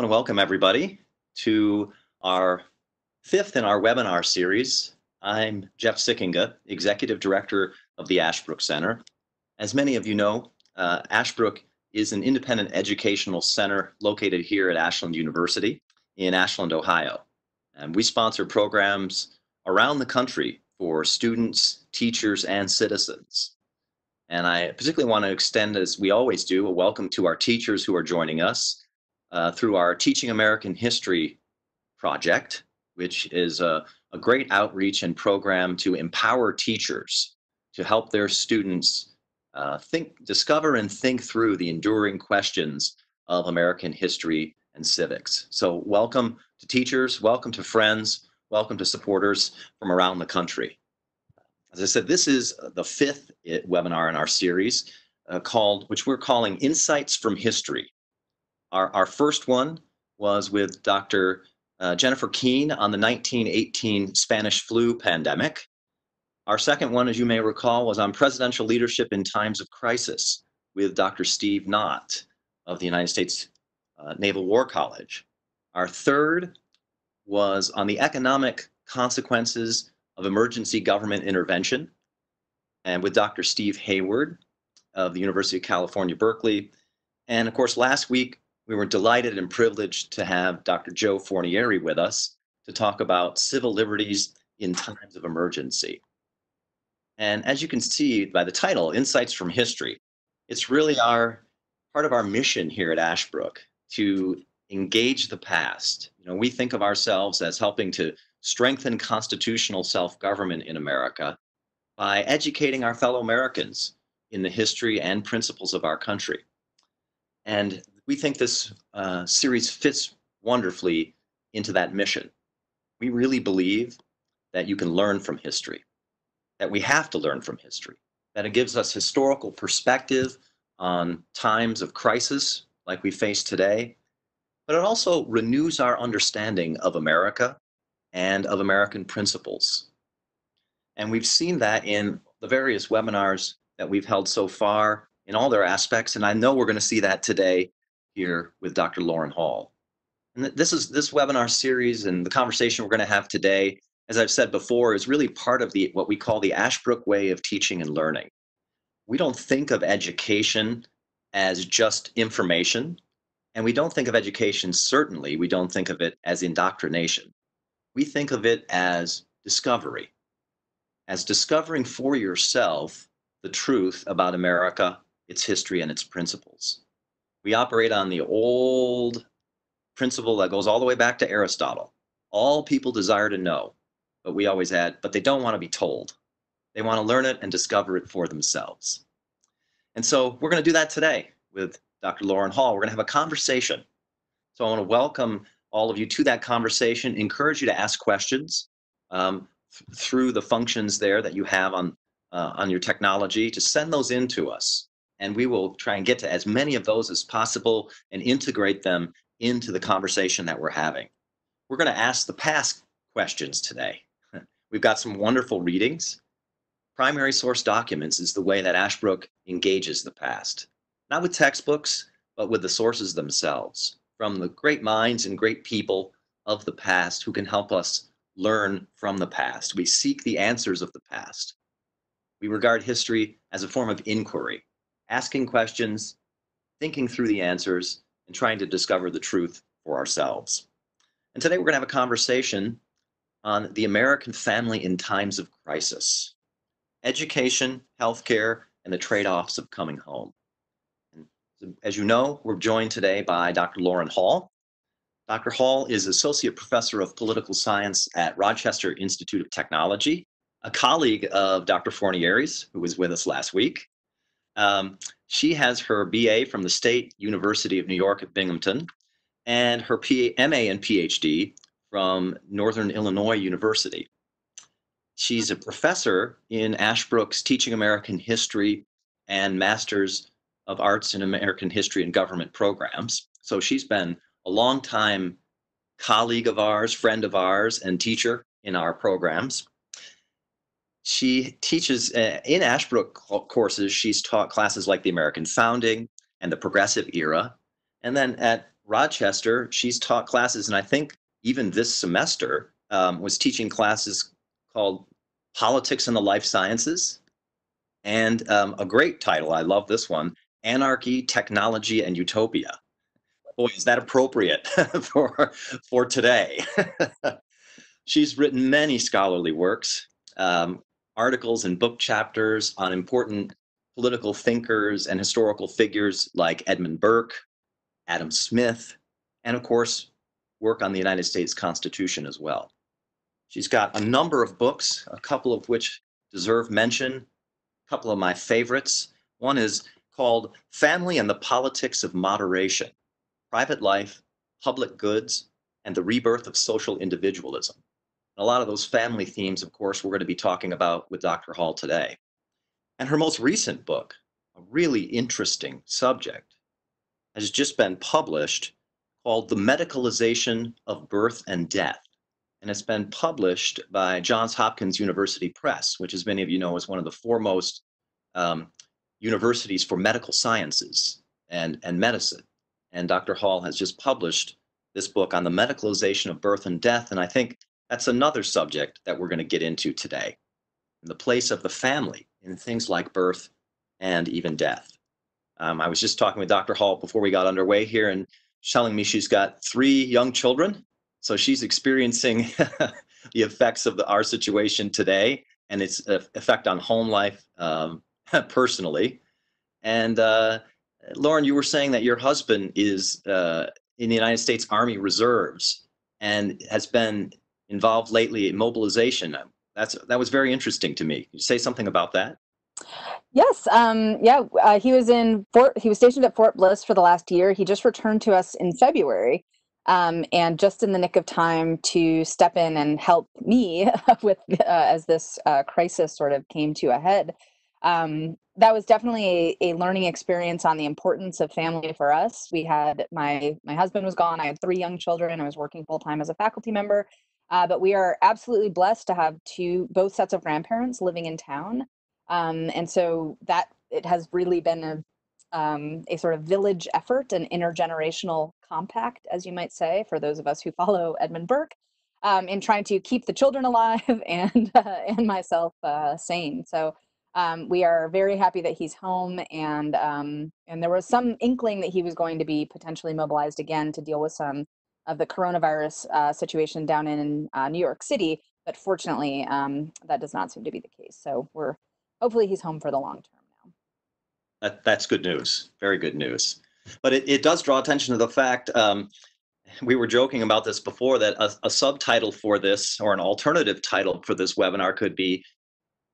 I want to welcome everybody to our fifth in our webinar series. I'm Jeff Sikkenga, Executive Director of the Ashbrook Center. As many of you know, uh, Ashbrook is an independent educational center located here at Ashland University in Ashland, Ohio. And we sponsor programs around the country for students, teachers, and citizens. And I particularly want to extend, as we always do, a welcome to our teachers who are joining us uh, through our Teaching American History project, which is a, a great outreach and program to empower teachers to help their students uh, think, discover and think through the enduring questions of American history and civics. So welcome to teachers, welcome to friends, welcome to supporters from around the country. As I said, this is the fifth eh, webinar in our series uh, called, which we're calling Insights from History. Our, our first one was with Dr. Uh, Jennifer Keene on the 1918 Spanish flu pandemic. Our second one, as you may recall, was on presidential leadership in times of crisis with Dr. Steve Knott of the United States uh, Naval War College. Our third was on the economic consequences of emergency government intervention, and with Dr. Steve Hayward of the University of California, Berkeley. And of course, last week we were delighted and privileged to have Dr. Joe Fornieri with us to talk about civil liberties in times of emergency. And as you can see by the title, Insights from History, it's really our part of our mission here at Ashbrook to engage the past. You know, we think of ourselves as helping to strengthen constitutional self-government in America by educating our fellow Americans in the history and principles of our country. And we think this uh, series fits wonderfully into that mission. We really believe that you can learn from history, that we have to learn from history, that it gives us historical perspective on times of crisis like we face today, but it also renews our understanding of America and of American principles. And we've seen that in the various webinars that we've held so far in all their aspects. And I know we're going to see that today here with Dr. Lauren Hall. And this is this webinar series and the conversation we're going to have today, as I've said before, is really part of the what we call the Ashbrook way of teaching and learning. We don't think of education as just information, and we don't think of education, certainly, we don't think of it as indoctrination we think of it as discovery, as discovering for yourself the truth about America, its history, and its principles. We operate on the old principle that goes all the way back to Aristotle. All people desire to know, but we always add, but they don't want to be told. They want to learn it and discover it for themselves. And so we're going to do that today with Dr. Lauren Hall. We're going to have a conversation. So I want to welcome all of you to that conversation. Encourage you to ask questions um, th through the functions there that you have on uh, on your technology. To send those in to us, and we will try and get to as many of those as possible and integrate them into the conversation that we're having. We're going to ask the past questions today. We've got some wonderful readings. Primary source documents is the way that Ashbrook engages the past, not with textbooks, but with the sources themselves from the great minds and great people of the past who can help us learn from the past. We seek the answers of the past. We regard history as a form of inquiry, asking questions, thinking through the answers, and trying to discover the truth for ourselves. And today we're going to have a conversation on the American family in times of crisis, education, healthcare, and the trade-offs of coming home. And as you know, we're joined today by Dr. Lauren Hall. Dr. Hall is Associate Professor of Political Science at Rochester Institute of Technology, a colleague of Dr. Fornieri's, who was with us last week. Um, she has her BA from the State University of New York at Binghamton and her PA, MA and PhD from Northern Illinois University. She's a professor in Ashbrook's Teaching American History and Master's of Arts in American History and Government programs. So she's been a long time colleague of ours, friend of ours, and teacher in our programs. She teaches uh, in Ashbrook courses, she's taught classes like the American founding and the progressive era. And then at Rochester. She's taught classes, and I think even this semester um, was teaching classes called Politics and the Life Sciences. And um, a great title, I love this one Anarchy, Technology, and Utopia. Boy, is that appropriate for, for today. She's written many scholarly works, um, articles and book chapters on important political thinkers and historical figures like Edmund Burke, Adam Smith, and of course, work on the United States Constitution as well. She's got a number of books, a couple of which deserve mention, a couple of my favorites. One is called Family and the Politics of Moderation Private Life, Public Goods, and the Rebirth of Social Individualism. A lot of those family themes, of course, we're going to be talking about with Dr. Hall today. And her most recent book, a really interesting subject, has just been published called The Medicalization of Birth and Death. And it's been published by Johns Hopkins University Press, which, as many of you know, is one of the foremost um, universities for medical sciences and, and medicine. And Dr. Hall has just published this book on the medicalization of birth and death. And I think that's another subject that we're going to get into today the place of the family in things like birth and even death. Um, I was just talking with Dr. Hall before we got underway here, and telling me she's got three young children. So she's experiencing the effects of the, our situation today and its effect on home life um, personally. And uh, Lauren, you were saying that your husband is uh, in the United States Army Reserves and has been involved lately in mobilization. That's that was very interesting to me. Can you say something about that? Yes, um, yeah, uh, he was in Fort. He was stationed at Fort Bliss for the last year. He just returned to us in February, um, and just in the nick of time to step in and help me with uh, as this uh, crisis sort of came to a head. Um, that was definitely a, a, learning experience on the importance of family for us. We had my my husband was gone. I had three young children. I was working full time as a faculty member, uh, but we are absolutely blessed to have two both sets of grandparents living in town, um, and so that it has really been a um, a sort of village effort, an intergenerational compact, as you might say, for those of us who follow Edmund Burke, um, in trying to keep the children alive and uh, and myself uh, sane. So um, we are very happy that he's home, and um, and there was some inkling that he was going to be potentially mobilized again to deal with some of the coronavirus uh, situation down in uh, New York City. But fortunately, um, that does not seem to be the case. So we're hopefully he's home for the long term now. That, that's good news. Very good news. But it, it does draw attention to the fact um, we were joking about this before that a, a subtitle for this or an alternative title for this webinar could be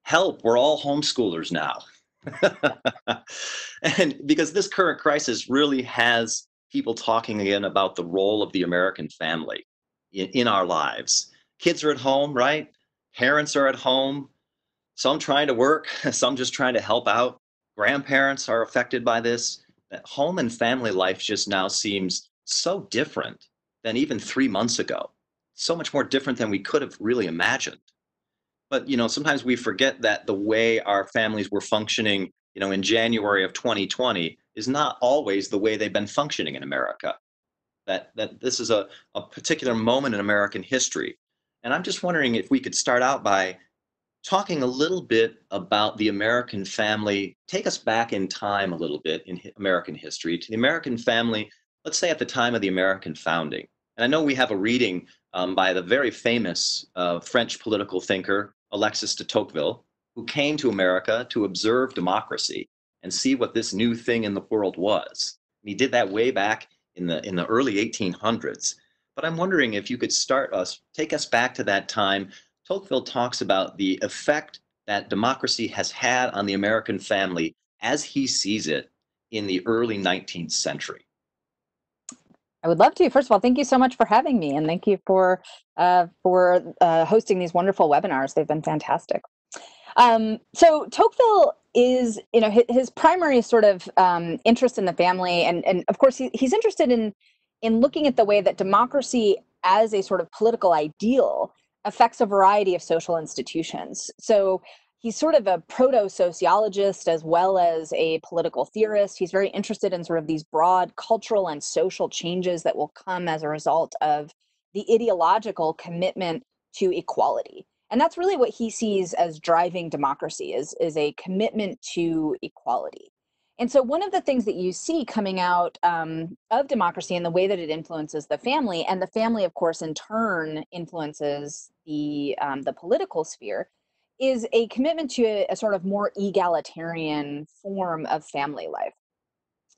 help, we're all homeschoolers now. and because this current crisis really has people talking again about the role of the American family in, in our lives. Kids are at home, right? Parents are at home. Some trying to work, some just trying to help out. Grandparents are affected by this. Home and family life just now seems so different than even three months ago. So much more different than we could have really imagined but you know sometimes we forget that the way our families were functioning you know in january of 2020 is not always the way they've been functioning in america. That that this is a, a particular moment in american history. And i'm just wondering if we could start out by talking a little bit about the american family. Take us back in time a little bit in american history to the american family let's say at the time of the american founding. And i know we have a reading um, by the very famous uh, french political thinker Alexis de Tocqueville, who came to America to observe democracy and see what this new thing in the world was. And he did that way back in the in the early 1800s. But I'm wondering if you could start us, take us back to that time. Tocqueville talks about the effect that democracy has had on the American family as he sees it in the early 19th century. I would love to. First of all, thank you so much for having me, and thank you for uh, for uh, hosting these wonderful webinars. They've been fantastic. Um, so Tocqueville is, you know, his, his primary sort of um, interest in the family, and and of course he, he's interested in in looking at the way that democracy as a sort of political ideal affects a variety of social institutions. So he's sort of a proto sociologist as well as a political theorist. He's very interested in sort of these broad cultural and social changes that will come as a result of the ideological commitment to equality. And that's really what he sees as driving democracy is, is a commitment to equality. And so, one of the things that you see coming out um, of democracy and the way that it influences the family, and the family, of course, in turn influences the um, the political sphere, is a commitment to a, a sort of more egalitarian form of family life.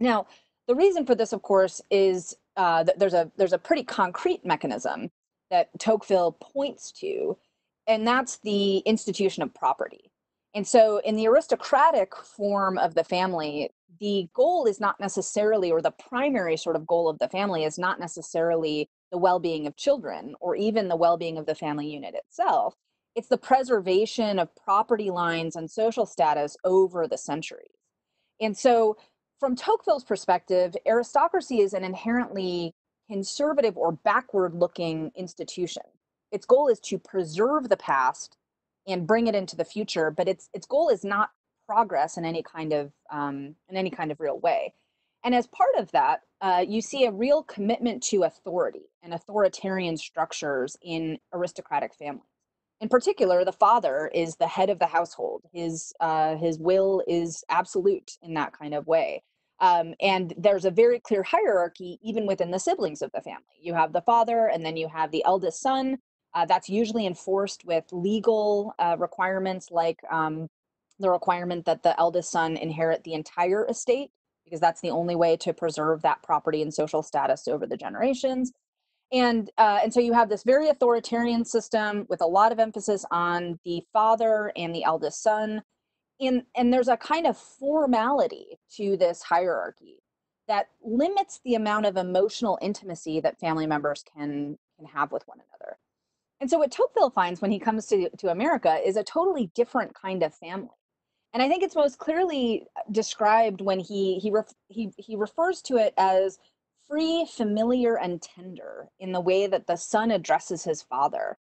Now, the reason for this, of course, is uh, that there's a there's a pretty concrete mechanism that Tocqueville points to, and that's the institution of property. And so, in the aristocratic form of the family, the goal is not necessarily, or the primary sort of goal of the family is not necessarily the well being of children or even the well being of the family unit itself. It's the preservation of property lines and social status over the centuries. And so, from Tocqueville's perspective, aristocracy is an inherently conservative or backward looking institution. Its goal is to preserve the past and bring it into the future but its its goal is not progress in any kind of um, in any kind of real way. And as part of that uh, you see a real commitment to authority and authoritarian structures in aristocratic families. In particular the father is the head of the household. His uh, his will is absolute in that kind of way. Um, and there's a very clear hierarchy even within the siblings of the family. You have the father and then you have the eldest son uh, that's usually enforced with legal uh, requirements like um, the requirement that the eldest son inherit the entire estate, because that's the only way to preserve that property and social status over the generations. And, uh, and so you have this very authoritarian system with a lot of emphasis on the father and the eldest son. In, and there's a kind of formality to this hierarchy that limits the amount of emotional intimacy that family members can, can have with one another. And so what Tocqueville finds when he comes to, to America is a totally different kind of family. And I think it's most clearly uh, described when he he ref, he he refers to it as free, familiar, and tender in the way that the son addresses his father.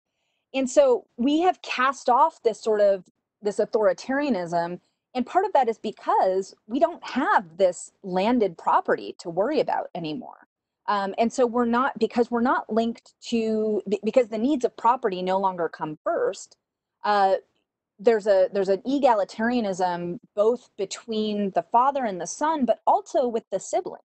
And so we have cast off this sort of this authoritarianism and part of that is because we don't have this landed property to worry about anymore um, and so we're not because we're not linked to because the needs of property no longer come first. Uh, there's a there's an egalitarianism both between the father and the son, but also with the siblings.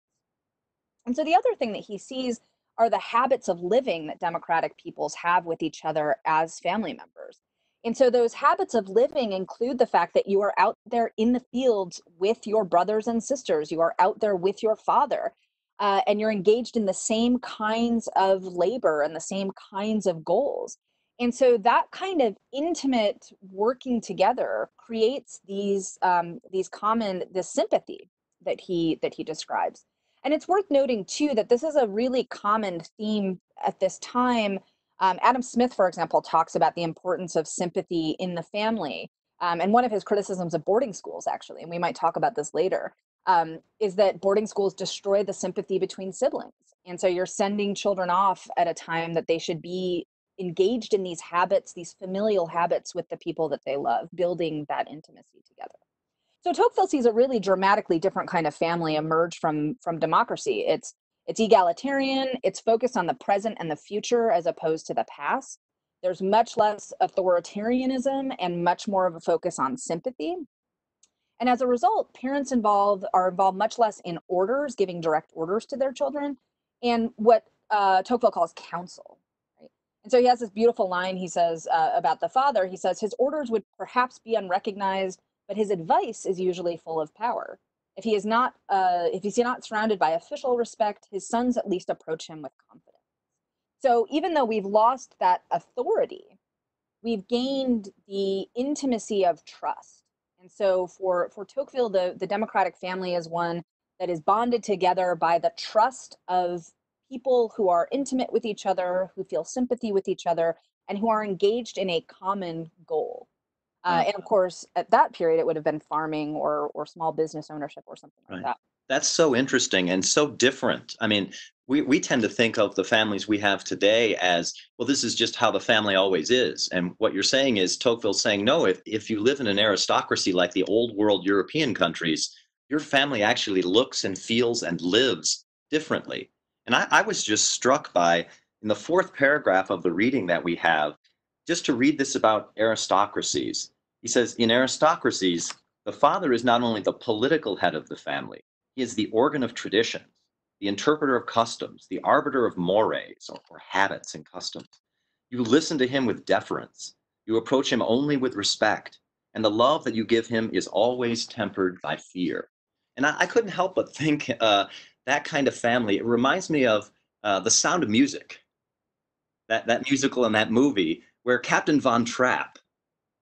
And so the other thing that he sees are the habits of living that democratic peoples have with each other as family members. And so those habits of living include the fact that you are out there in the fields with your brothers and sisters. You are out there with your father uh, and you're engaged in the same kinds of labor and the same kinds of goals. And so that kind of intimate working together creates these um, these common this sympathy that he that he describes. And it's worth noting too that this is a really common theme at this time. Um, Adam Smith, for example, talks about the importance of sympathy in the family. Um, and one of his criticisms of boarding schools, actually, and we might talk about this later, um, is that boarding schools destroy the sympathy between siblings. And so you're sending children off at a time that they should be engaged in these habits, these familial habits with the people that they love, building that intimacy together. So Tocqueville sees a really dramatically different kind of family emerge from from democracy. It's it's egalitarian, it's focused on the present and the future as opposed to the past. There's much less authoritarianism and much more of a focus on sympathy. And as a result, parents involved are involved much less in orders, giving direct orders to their children, and what uh, Tocqueville calls counsel. Right? And so he has this beautiful line he says uh, about the father. He says, His orders would perhaps be unrecognized, but his advice is usually full of power. If he is not, uh, if he's not surrounded by official respect, his sons at least approach him with confidence. So even though we've lost that authority, we've gained the intimacy of trust and so for, for Tocqueville, the, the democratic family is one that is bonded together by the trust of people who are intimate with each other, who feel sympathy with each other, and who are engaged in a common goal. Uh, and of course, at that period, it would have been farming or or small business ownership or something like right. that. That's so interesting and so different. I mean, we, we tend to think of the families we have today as well this is just how the family always is and what you're saying is tocqueville's saying no if, if you live in an aristocracy like the old world european countries your family actually looks and feels and lives differently and I, I was just struck by in the fourth paragraph of the reading that we have just to read this about aristocracies he says in aristocracies the father is not only the political head of the family he is the organ of tradition the interpreter of customs, the arbiter of mores or, or, habits and customs. You listen to him with deference. You approach him only with respect, and the love that you give him is always tempered by fear. And I, I couldn't help but think uh, that kind of family. It reminds me of uh, The Sound of Music, that that musical and that movie where Captain Von Trapp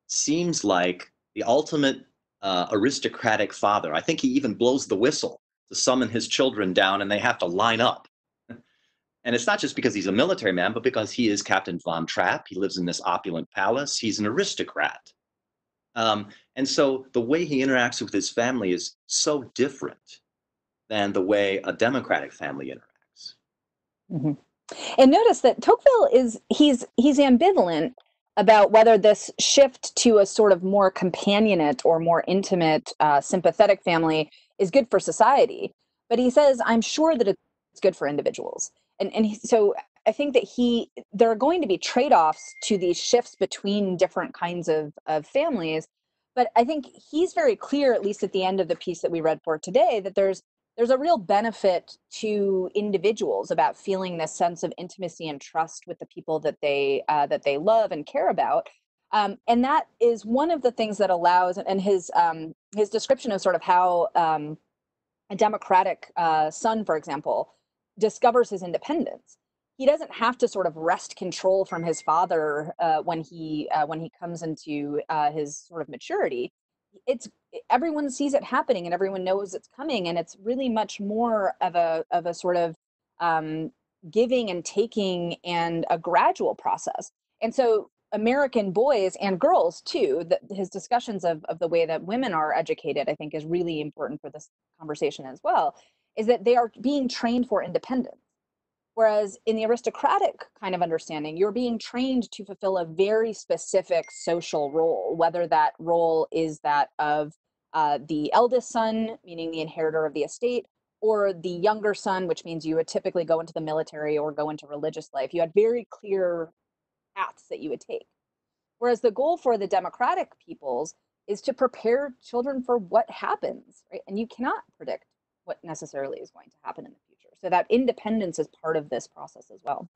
seems like the ultimate uh, aristocratic father. I think he even blows the whistle to summon his children down and they have to line up. And it's not just because he's a military man, but because he is Captain Von Trapp. He lives in this opulent palace. He's an aristocrat. Um, and so the way he interacts with his family is so different than the way a democratic family interacts. Mm-hmm. And notice that Tocqueville is he's he's ambivalent about whether this shift to a sort of more companionate or more intimate, uh, sympathetic family is good for society. But he says, I'm sure that it's good for individuals. And, and he, so I think that he, there are going to be trade offs to these shifts between different kinds of, of families. But I think he's very clear, at least at the end of the piece that we read for today, that there's there's a real benefit to individuals about feeling this sense of intimacy and trust with the people that they uh, that they love and care about um, and that is one of the things that allows, and his um, his description of sort of how um, a democratic uh, son, for example, discovers his independence. He doesn't have to sort of wrest control from his father uh, when he uh, when he comes into uh, his sort of maturity. It's everyone sees it happening and everyone knows it's coming, and it's really much more of a of a sort of um, giving and taking and a gradual process. And so American boys and girls too, that his discussions of, of the way that women are educated, I think is really important for this conversation as well, is that they are being trained for independence. Whereas in the aristocratic kind of understanding, you're being trained to fulfill a very specific social role, whether that role is that of uh, the eldest son, meaning the inheritor of the estate, or the younger son, which means you would typically go into the military or go into religious life. You had very clear paths that you would take. Whereas the goal for the democratic peoples is to prepare children for what happens, right? And you cannot predict what necessarily is going to happen in the future. So that independence is part of this process as well.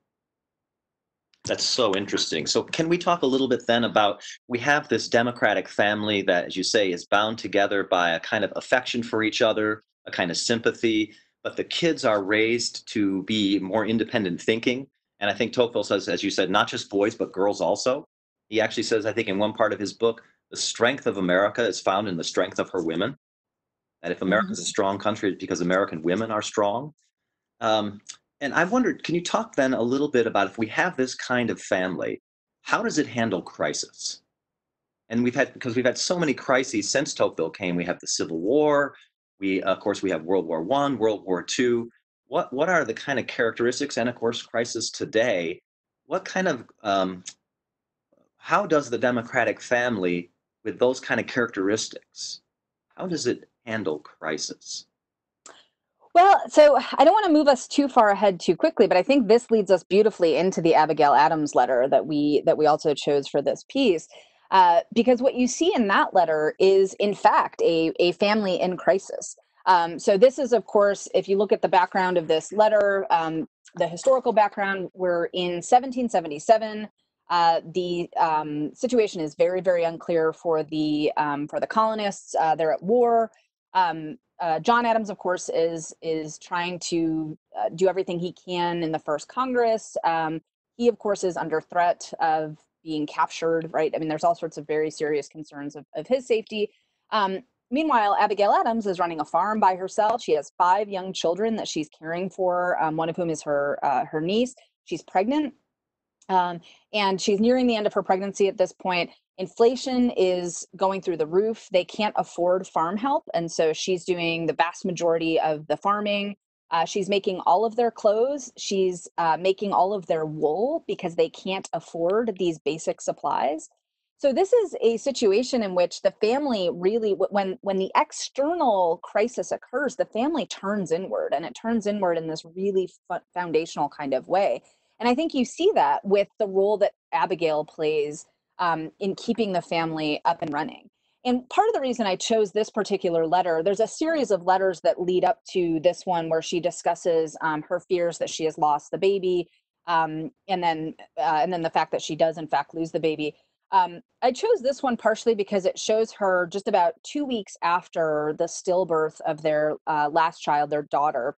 That's so interesting. So, can we talk a little bit then about we have this democratic family that, as you say, is bound together by a kind of affection for each other, a kind of sympathy, but the kids are raised to be more independent thinking. And I think Tocqueville says, as you said, not just boys, but girls also. He actually says, I think, in one part of his book, the strength of America is found in the strength of her women. That if America is a mm-hmm. strong country, it's because American women are strong. Um, and I wondered, can you talk then a little bit about if we have this kind of family, how does it handle crisis? And we've had, because we've had so many crises since Tocqueville came, we have the Civil War, we, of course, we have World War One, World War Two what what are the kind of characteristics and of course crisis today what kind of um, how does the democratic family with those kind of characteristics how does it handle crisis? Well so i don't want to move us too far ahead too quickly but i think this leads us beautifully into the abigail adams letter that we that we also chose for this piece uh, because what you see in that letter is in fact a, a family in crisis um, so this is, of course, if you look at the background of this letter, um, the historical background, we're in 1777. Uh, the um, situation is very, very unclear for the um, for the colonists. Uh, they're at war. Um, uh, John Adams, of course, is is trying to uh, do everything he can in the first Congress. Um, he, of course, is under threat of being captured. Right? I mean, there's all sorts of very serious concerns of, of his safety. Um, Meanwhile, Abigail Adams is running a farm by herself. She has five young children that she's caring for, um, one of whom is her uh, her niece. She's pregnant, um, and she's nearing the end of her pregnancy at this point. Inflation is going through the roof. They can't afford farm help, and so she's doing the vast majority of the farming. Uh, she's making all of their clothes. She's uh, making all of their wool because they can't afford these basic supplies. So this is a situation in which the family really, when when the external crisis occurs, the family turns inward, and it turns inward in this really foundational kind of way. And I think you see that with the role that Abigail plays um, in keeping the family up and running. And part of the reason I chose this particular letter, there's a series of letters that lead up to this one where she discusses um, her fears that she has lost the baby, um, and then uh, and then the fact that she does in fact lose the baby. Um, I chose this one partially because it shows her just about two weeks after the stillbirth of their uh, last child, their daughter.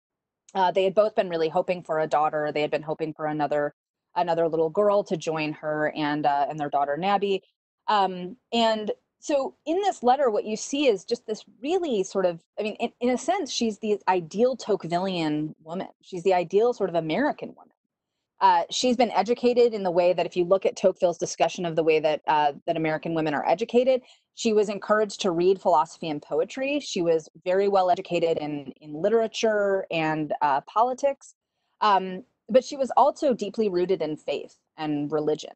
Uh, they had both been really hoping for a daughter. They had been hoping for another another little girl to join her and uh, and their daughter Nabby. Um, and so in this letter, what you see is just this really sort of, I mean, in, in a sense, she's the ideal Tocquevillian woman. She's the ideal sort of American woman. Uh, she's been educated in the way that if you look at Tocqueville's discussion of the way that uh, that American women are educated, she was encouraged to read philosophy and poetry. She was very well educated in in literature and uh, politics, um, but she was also deeply rooted in faith and religion.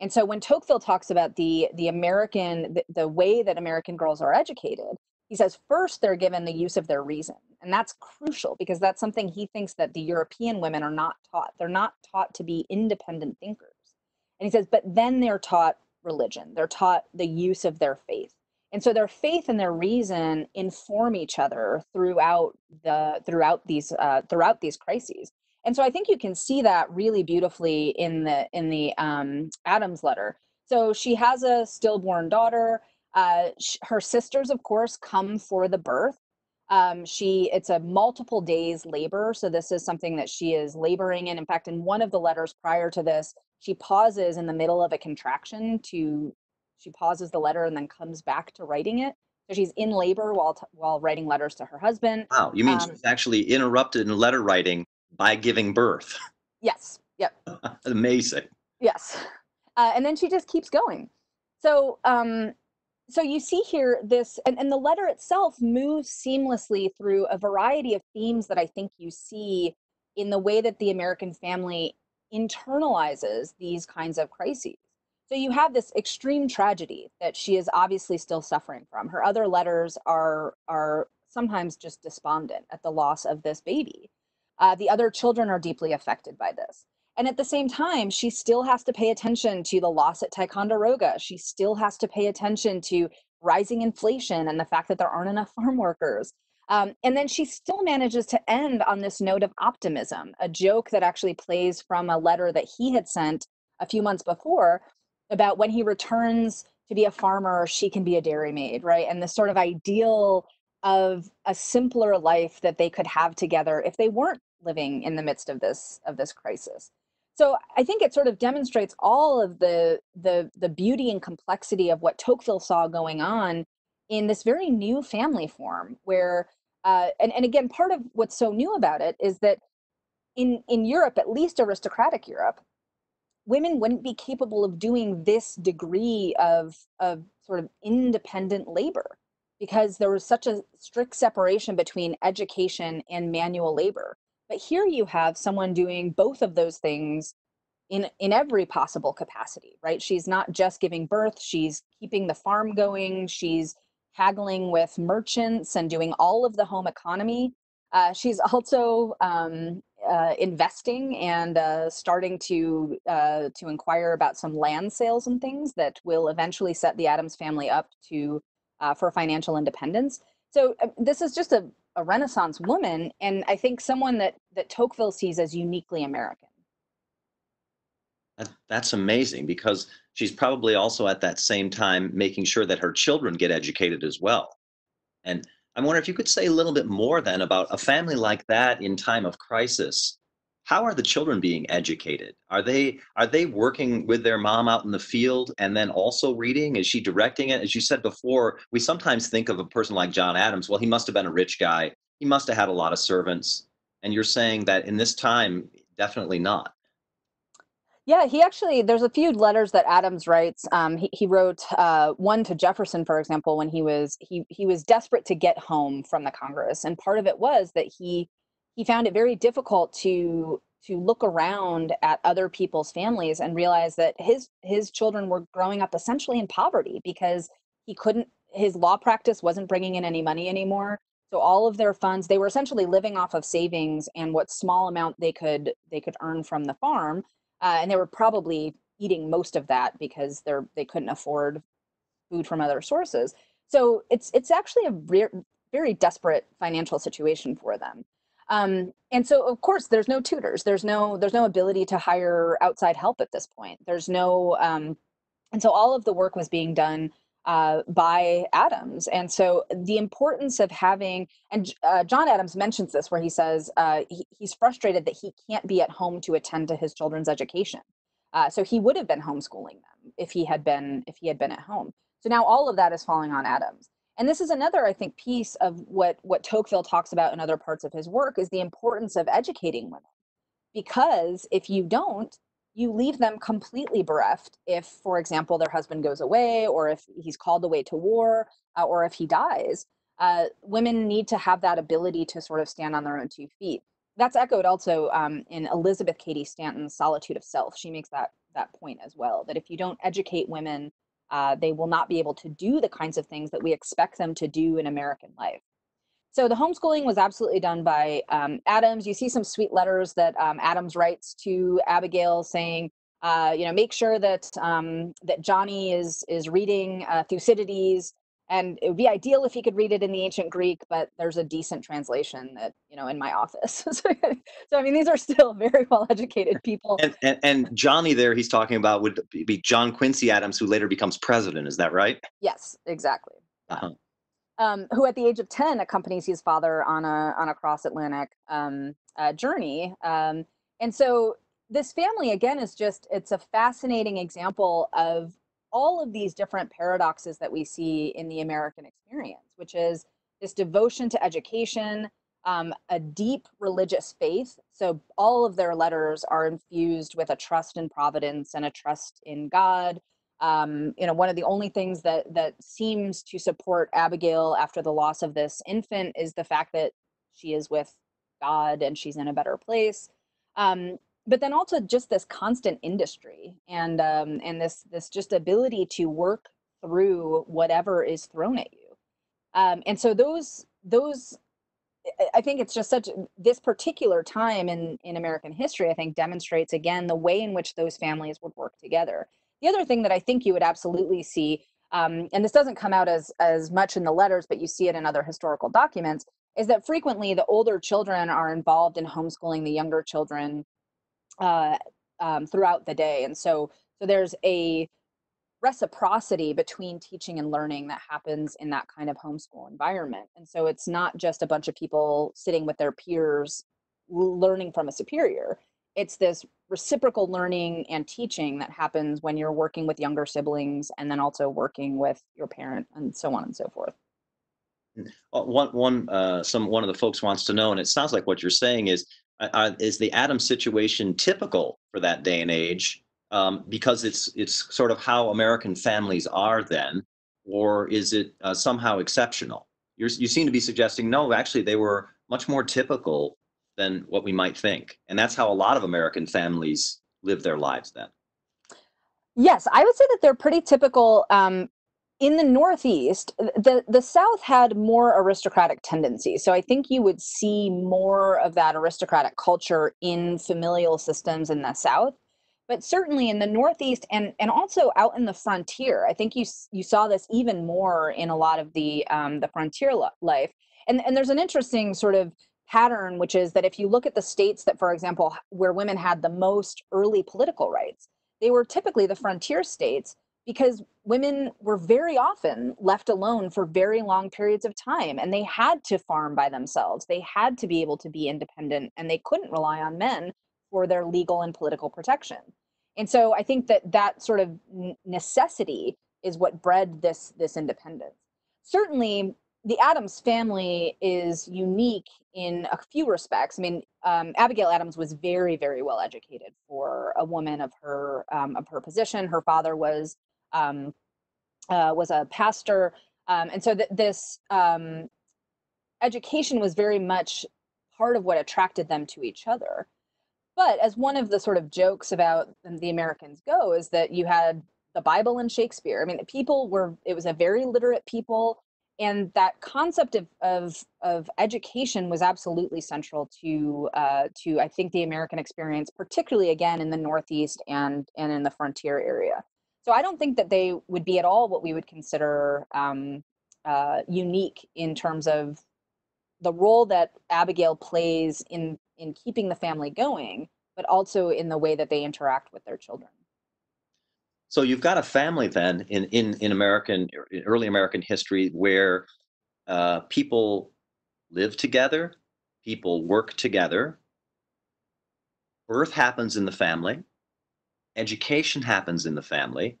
And so when Tocqueville talks about the the American the, the way that American girls are educated, he says first they're given the use of their reason. And that's crucial because that's something he thinks that the european women are not taught. They're not taught to be independent thinkers. And he says but then they're taught religion. They're taught the use of their faith. And so their faith and their reason inform each other throughout the throughout these uh, throughout these crises. And so i think you can see that really beautifully in the in the um, adams letter. So she has a stillborn daughter uh, sh- her sisters, of course, come for the birth. Um, she it's a multiple days labor, so this is something that she is laboring in. In fact, in one of the letters prior to this, she pauses in the middle of a contraction to she pauses the letter and then comes back to writing it. So she's in labor while t- while writing letters to her husband. Wow, you mean um, she's actually interrupted in letter writing by giving birth? Yes. Yep. Amazing. Yes. Uh, and then she just keeps going. So um, so you see here this and, and the letter itself moves seamlessly through a variety of themes that i think you see in the way that the american family internalizes these kinds of crises. So you have this extreme tragedy that she is obviously still suffering from. Her other letters are are sometimes just despondent at the loss of this baby. Uh, the other children are deeply affected by this and at the same time, she still has to pay attention to the loss at Ticonderoga. She still has to pay attention to rising inflation and the fact that there aren't enough farm workers. Um, and then she still manages to end on this note of optimism, a joke that actually plays from a letter that he had sent a few months before about when he returns to be a farmer, she can be a dairymaid, right? And this sort of ideal of a simpler life that they could have together if they weren't living in the midst of this of this crisis so i think it sort of demonstrates all of the the the beauty and complexity of what tocqueville saw going on in this very new family form where uh, and, and again part of what's so new about it is that in in europe at least aristocratic europe women wouldn't be capable of doing this degree of of sort of independent labor because there was such a strict separation between education and manual labor but here you have someone doing both of those things in in every possible capacity, right? She's not just giving birth, she's keeping the farm going, she's haggling with merchants and doing all of the home economy. Uh, she's also um, uh, investing and uh, starting to uh, to inquire about some land sales and things that will eventually set the Adams family up to uh, for financial independence. So uh, this is just a a Renaissance woman, and I think someone that that Tocqueville sees as uniquely American. That, that's amazing because she's probably also at that same time making sure that her children get educated as well. And I wonder if you could say a little bit more then about a family like that in time of crisis how are the children being educated? Are they are they working with their mom out in the field and then also reading? Is she directing it? As you said before we sometimes think of a person like john adams well he must have been a rich guy. He must have had a lot of servants. And you're saying that in this time definitely not. Yeah, he actually, there's a few letters that Adams writes. Um, he, he wrote uh, one to Jefferson, for example, when he was he he was desperate to get home from the Congress, and part of it was that he he found it very difficult to to look around at other people's families and realize that his his children were growing up essentially in poverty because he couldn't his law practice wasn't bringing in any money anymore. So all of their funds they were essentially living off of savings and what small amount they could they could earn from the farm uh, and they were probably eating most of that because they're they couldn't afford food from other sources. So it's it's actually a re- very desperate financial situation for them um, and so of course there's no tutors there's no there's no ability to hire outside help at this point there's no um, and so all of the work was being done uh, by Adams. And so the importance of having, and uh, John Adams mentions this where he says uh, he, he's frustrated that he can't be at home to attend to his children's education. Uh, so he would have been homeschooling them if he had been if he had been at home. So now all of that is falling on Adams. And this is another, I think, piece of what what Tocqueville talks about in other parts of his work is the importance of educating women. Because if you don't, you leave them completely bereft if, for example, their husband goes away, or if he's called away to war, uh, or if he dies. Uh, women need to have that ability to sort of stand on their own two feet. That's echoed also um, in Elizabeth Cady Stanton's Solitude of Self. She makes that that point as well. That if you don't educate women, uh, they will not be able to do the kinds of things that we expect them to do in American life. So the homeschooling was absolutely done by um, Adams. You see some sweet letters that um, Adams writes to Abigail saying, uh, you know, make sure that um, that Johnny is is reading uh, Thucydides, and it would be ideal if he could read it in the ancient Greek. But there's a decent translation that you know in my office. so, so, I mean, these are still very well educated people. And, and and Johnny there, he's talking about would be John Quincy Adams, who later becomes president. Is that right? Yes, exactly. Uh-huh um, who at the age of 10 accompanies his father on a on a cross Atlantic um, uh, journey. Um, and so this family again is just it's a fascinating example of all of these different paradoxes that we see in the American experience, which is this devotion to education, um, a deep religious faith. So all of their letters are infused with a trust in providence and a trust in God um, you know one of the only things that that seems to support abigail after the loss of this infant is the fact that she is with god and she's in a better place um, but then also just this constant industry and um, and this this just ability to work through whatever is thrown at you um, and so those those I think it's just such this particular time in in American history. I think demonstrates again the way in which those families would work together. The other thing that I think you would absolutely see, um, and this doesn't come out as as much in the letters, but you see it in other historical documents, is that frequently the older children are involved in homeschooling the younger children uh, um, throughout the day, and so so there's a reciprocity between teaching and learning that happens in that kind of homeschool environment. And so it's not just a bunch of people sitting with their peers learning from a superior it's this reciprocal learning and teaching that happens when you're working with younger siblings and then also working with your parent and so on and so forth mm, uh, one one uh, some one of the folks wants to know and it sounds like what you're saying is uh, uh is the Adam situation typical for that day and age um, because it's it's sort of how American families are then or is it uh, somehow exceptional You're, you seem to be suggesting no actually they were much more typical than what we might think. And that's how a lot of American families live their lives then. Yes, I would say that they're pretty typical. Um, in the Northeast, the, the South had more aristocratic tendencies. So I think you would see more of that aristocratic culture in familial systems in the South. But certainly in the Northeast and, and also out in the frontier, I think you you saw this even more in a lot of the um, the frontier life. And, and there's an interesting sort of pattern, which is that if you look at the states that, for example, where women had the most early political rights, they were typically the frontier states because women were very often left alone for very long periods of time and they had to farm by themselves. They had to be able to be independent and they couldn't rely on men for their legal and political protection. And so I think that that sort of necessity is what bred this this independence. Certainly the Adams family is unique in a few respects. I mean, um, Abigail Adams was very, very well educated for a woman of her um, of her position. Her father was um, uh, was a pastor, um, and so th- this um, education was very much part of what attracted them to each other. But as one of the sort of jokes about the Americans go is that you had the Bible and Shakespeare. I mean, the people were it was a very literate people and that concept of of of education was absolutely central to uh, to I think the American experience, particularly again in the Northeast and and in the frontier area. So I don't think that they would be at all what we would consider um, uh, unique in terms of the role that Abigail plays in in keeping the family going, but also in the way that they interact with their children. So you've got a family then in in in American in early American history where uh, people live together, people work together, birth happens in the family, education happens in the family,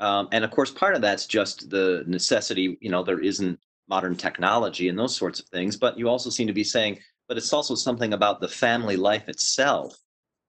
um, and of course part of that's just the necessity. You know, there isn't modern technology and those sorts of things, but you also seem to be saying, but it's also something about the family life itself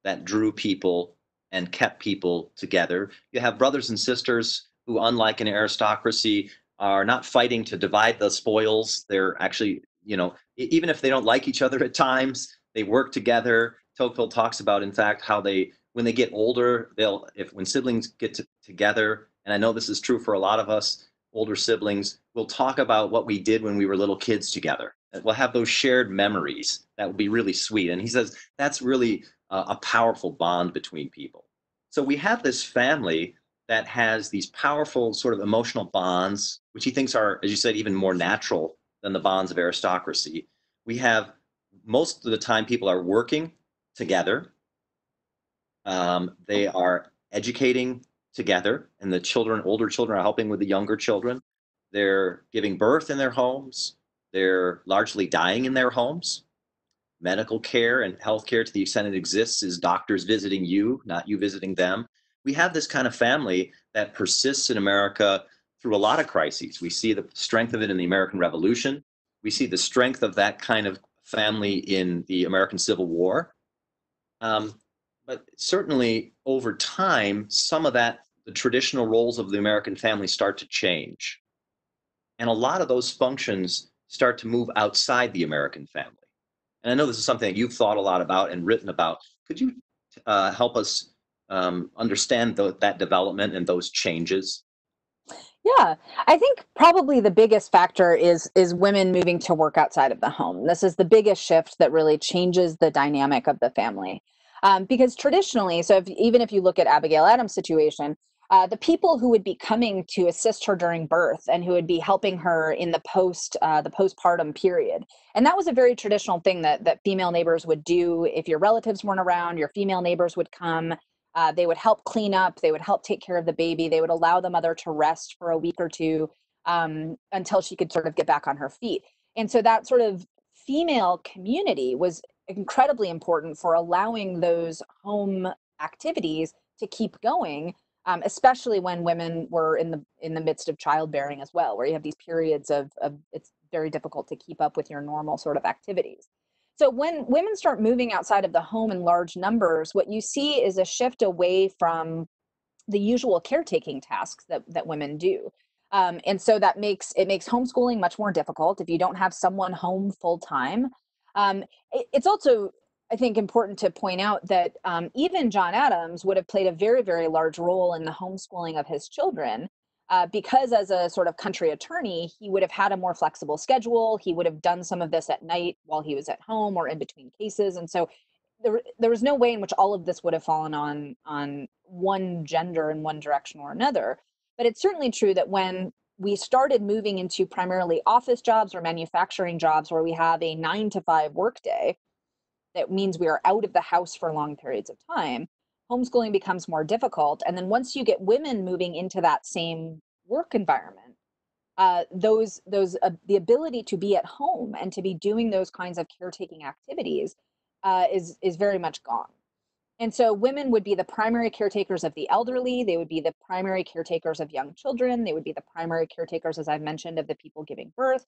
that drew people and kept people together. You have brothers and sisters who, unlike an aristocracy, are not fighting to divide the spoils. They're actually, you know, even if they don't like each other at times, they work together. Tocqueville talks about, in fact, how they, when they get older, they'll, if when siblings get to, together, and I know this is true for a lot of us, older siblings, we'll talk about what we did when we were little kids together. We'll have those shared memories. That would be really sweet. And he says that's really uh, a powerful bond between people. So we have this family that has these powerful sort of emotional bonds, which he thinks are, as you said, even more natural than the bonds of aristocracy. We have most of the time people are working together. Um, they are educating together, and the children, older children, are helping with the younger children. They're giving birth in their homes. They're largely dying in their homes medical care and healthcare to the extent it exists is doctors visiting you, not you visiting them. We have this kind of family that persists in America through a lot of crises. We see the strength of it in the American Revolution. We see the strength of that kind of family in the American Civil War. Um, but certainly over time, some of that, the traditional roles of the American family start to change. And a lot of those functions start to move outside the American family and I know this is something that you've thought a lot about and written about. Could you uh, help us um, understand the, that development and those changes? Yeah, I think probably the biggest factor is is women moving to work outside of the home. This is the biggest shift that really changes the dynamic of the family. Um, because traditionally, so if, even if you look at Abigail Adams' situation, uh, the people who would be coming to assist her during birth and who would be helping her in the post uh, the postpartum period and that was a very traditional thing that that female neighbors would do if your relatives weren't around your female neighbors would come uh, they would help clean up they would help take care of the baby they would allow the mother to rest for a week or two um, until she could sort of get back on her feet. And so that sort of female community was incredibly important for allowing those home activities to keep going um, especially when women were in the in the midst of childbearing as well, where you have these periods of, of it's very difficult to keep up with your normal sort of activities. So when women start moving outside of the home in large numbers, what you see is a shift away from the usual caretaking tasks that, that women do. Um, and so that makes it makes homeschooling much more difficult if you don't have someone home full time. Um, it, it's also I think important to point out that um, even John Adams would have played a very, very large role in the homeschooling of his children. Uh, because as a sort of country attorney, he would have had a more flexible schedule. He would have done some of this at night while he was at home or in between cases. And so there, there was no way in which all of this would have fallen on, on one gender in one direction or another. But it's certainly true that when we started moving into primarily office jobs or manufacturing jobs where we have a nine to five workday, that means we are out of the house for long periods of time, homeschooling becomes more difficult. And then once you get women moving into that same work environment, uh, those those uh, the ability to be at home and to be doing those kinds of caretaking activities uh, is is very much gone. And so women would be the primary caretakers of the elderly. They would be the primary caretakers of young children. They would be the primary caretakers, as I've mentioned, of the people giving birth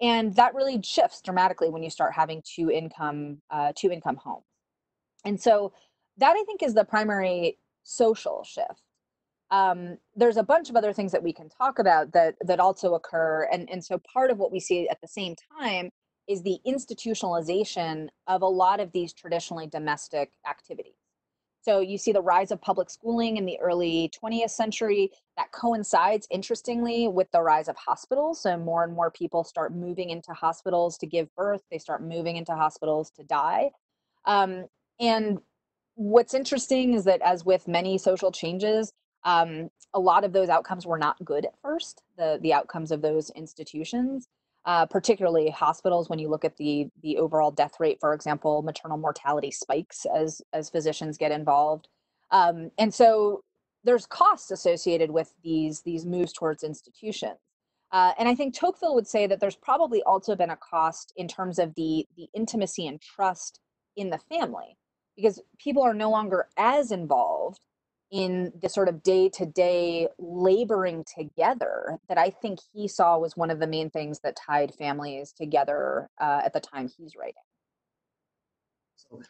and that really shifts dramatically when you start having two income uh, two income homes and so that i think is the primary social shift um, there's a bunch of other things that we can talk about that that also occur and and so part of what we see at the same time is the institutionalization of a lot of these traditionally domestic activities. So you see the rise of public schooling in the early 20th century that coincides interestingly with the rise of hospitals. So more and more people start moving into hospitals to give birth, they start moving into hospitals to die. Um, and what's interesting is that as with many social changes, um, a lot of those outcomes were not good at first, the, the outcomes of those institutions uh, particularly hospitals. When you look at the the overall death rate, for example, maternal mortality spikes as as physicians get involved, um, and so there's costs associated with these these moves towards institutions. Uh, and I think Tocqueville would say that there's probably also been a cost in terms of the the intimacy and trust in the family, because people are no longer as involved in the sort of day to day laboring together that I think he saw was one of the main things that tied families together uh, at the time he's writing.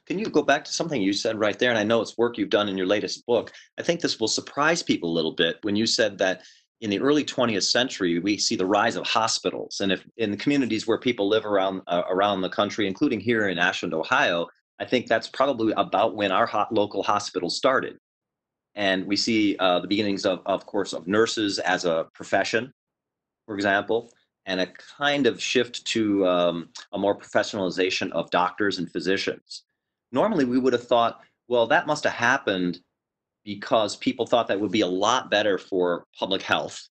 Can you go back to something you said right there? And I know it's work you've done in your latest book. I think this will surprise people a little bit when you said that in the early 20th century, we see the rise of hospitals. And if in the communities where people live around uh, around the country, including here in Ashland, Ohio, I think that's probably about when our hot local hospital started and we see uh, the beginnings of, of course, of nurses as a profession, for example, and a kind of shift to um, a more professionalization of doctors and physicians. Normally, we would have thought, well, that must have happened because people thought that would be a lot better for public health,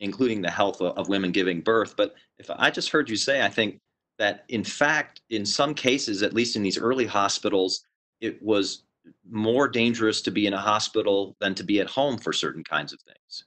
including the health of, of women giving birth. But if I just heard you say, I think that in fact, in some cases, at least in these early hospitals, it was more dangerous to be in a hospital than to be at home for certain kinds of things.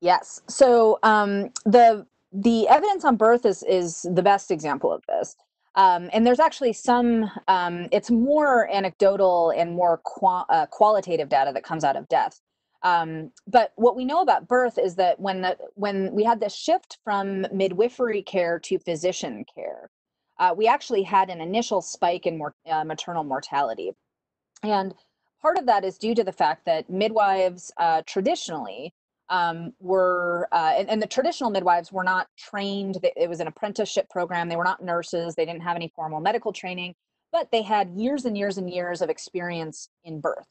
Yes. So um, the the evidence on birth is is the best example of this. Um, and there's actually some. Um, it's more anecdotal and more qua- uh, qualitative data that comes out of death. Um, but what we know about birth is that when the, when we had this shift from midwifery care to physician care, uh, we actually had an initial spike in mor- uh, maternal mortality. And part of that is due to the fact that midwives uh, traditionally um, were, uh, and, and, the traditional midwives were not trained. It was an apprenticeship program. They were not nurses. They didn't have any formal medical training, but they had years and years and years of experience in birth.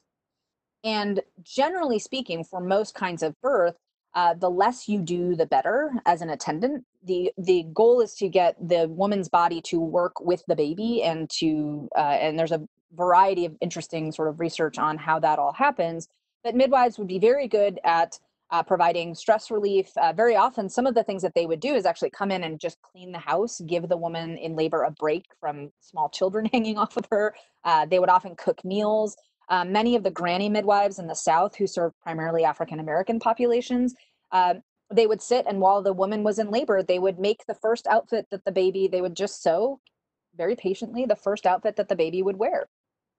And generally speaking, for most kinds of birth, uh, the less you do, the better as an attendant. The the goal is to get the woman's body to work with the baby and to uh, and there's a variety of interesting sort of research on how that all happens. But midwives would be very good at uh, providing stress relief. Uh, very often, some of the things that they would do is actually come in and just clean the house, give the woman in labor a break from small children hanging off of her. Uh, they would often cook meals. Uh, many of the granny midwives in the South, who serve primarily African American populations, uh, they would sit and while the woman was in labor, they would make the first outfit that the baby, they would just sew very patiently the first outfit that the baby would wear.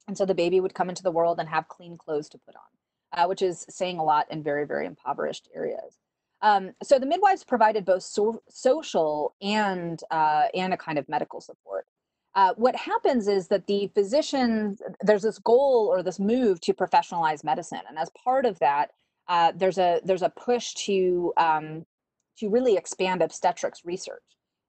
And so the baby would come into the world and have clean clothes to put on, uh, which is saying a lot in very, very impoverished areas. Um, so the midwives provided both so- social and uh, and a kind of medical support. Uh, what happens is that the physicians there's this goal or this move to professionalize medicine, and as part of that, uh, there's a there's a push to um, to really expand obstetrics research.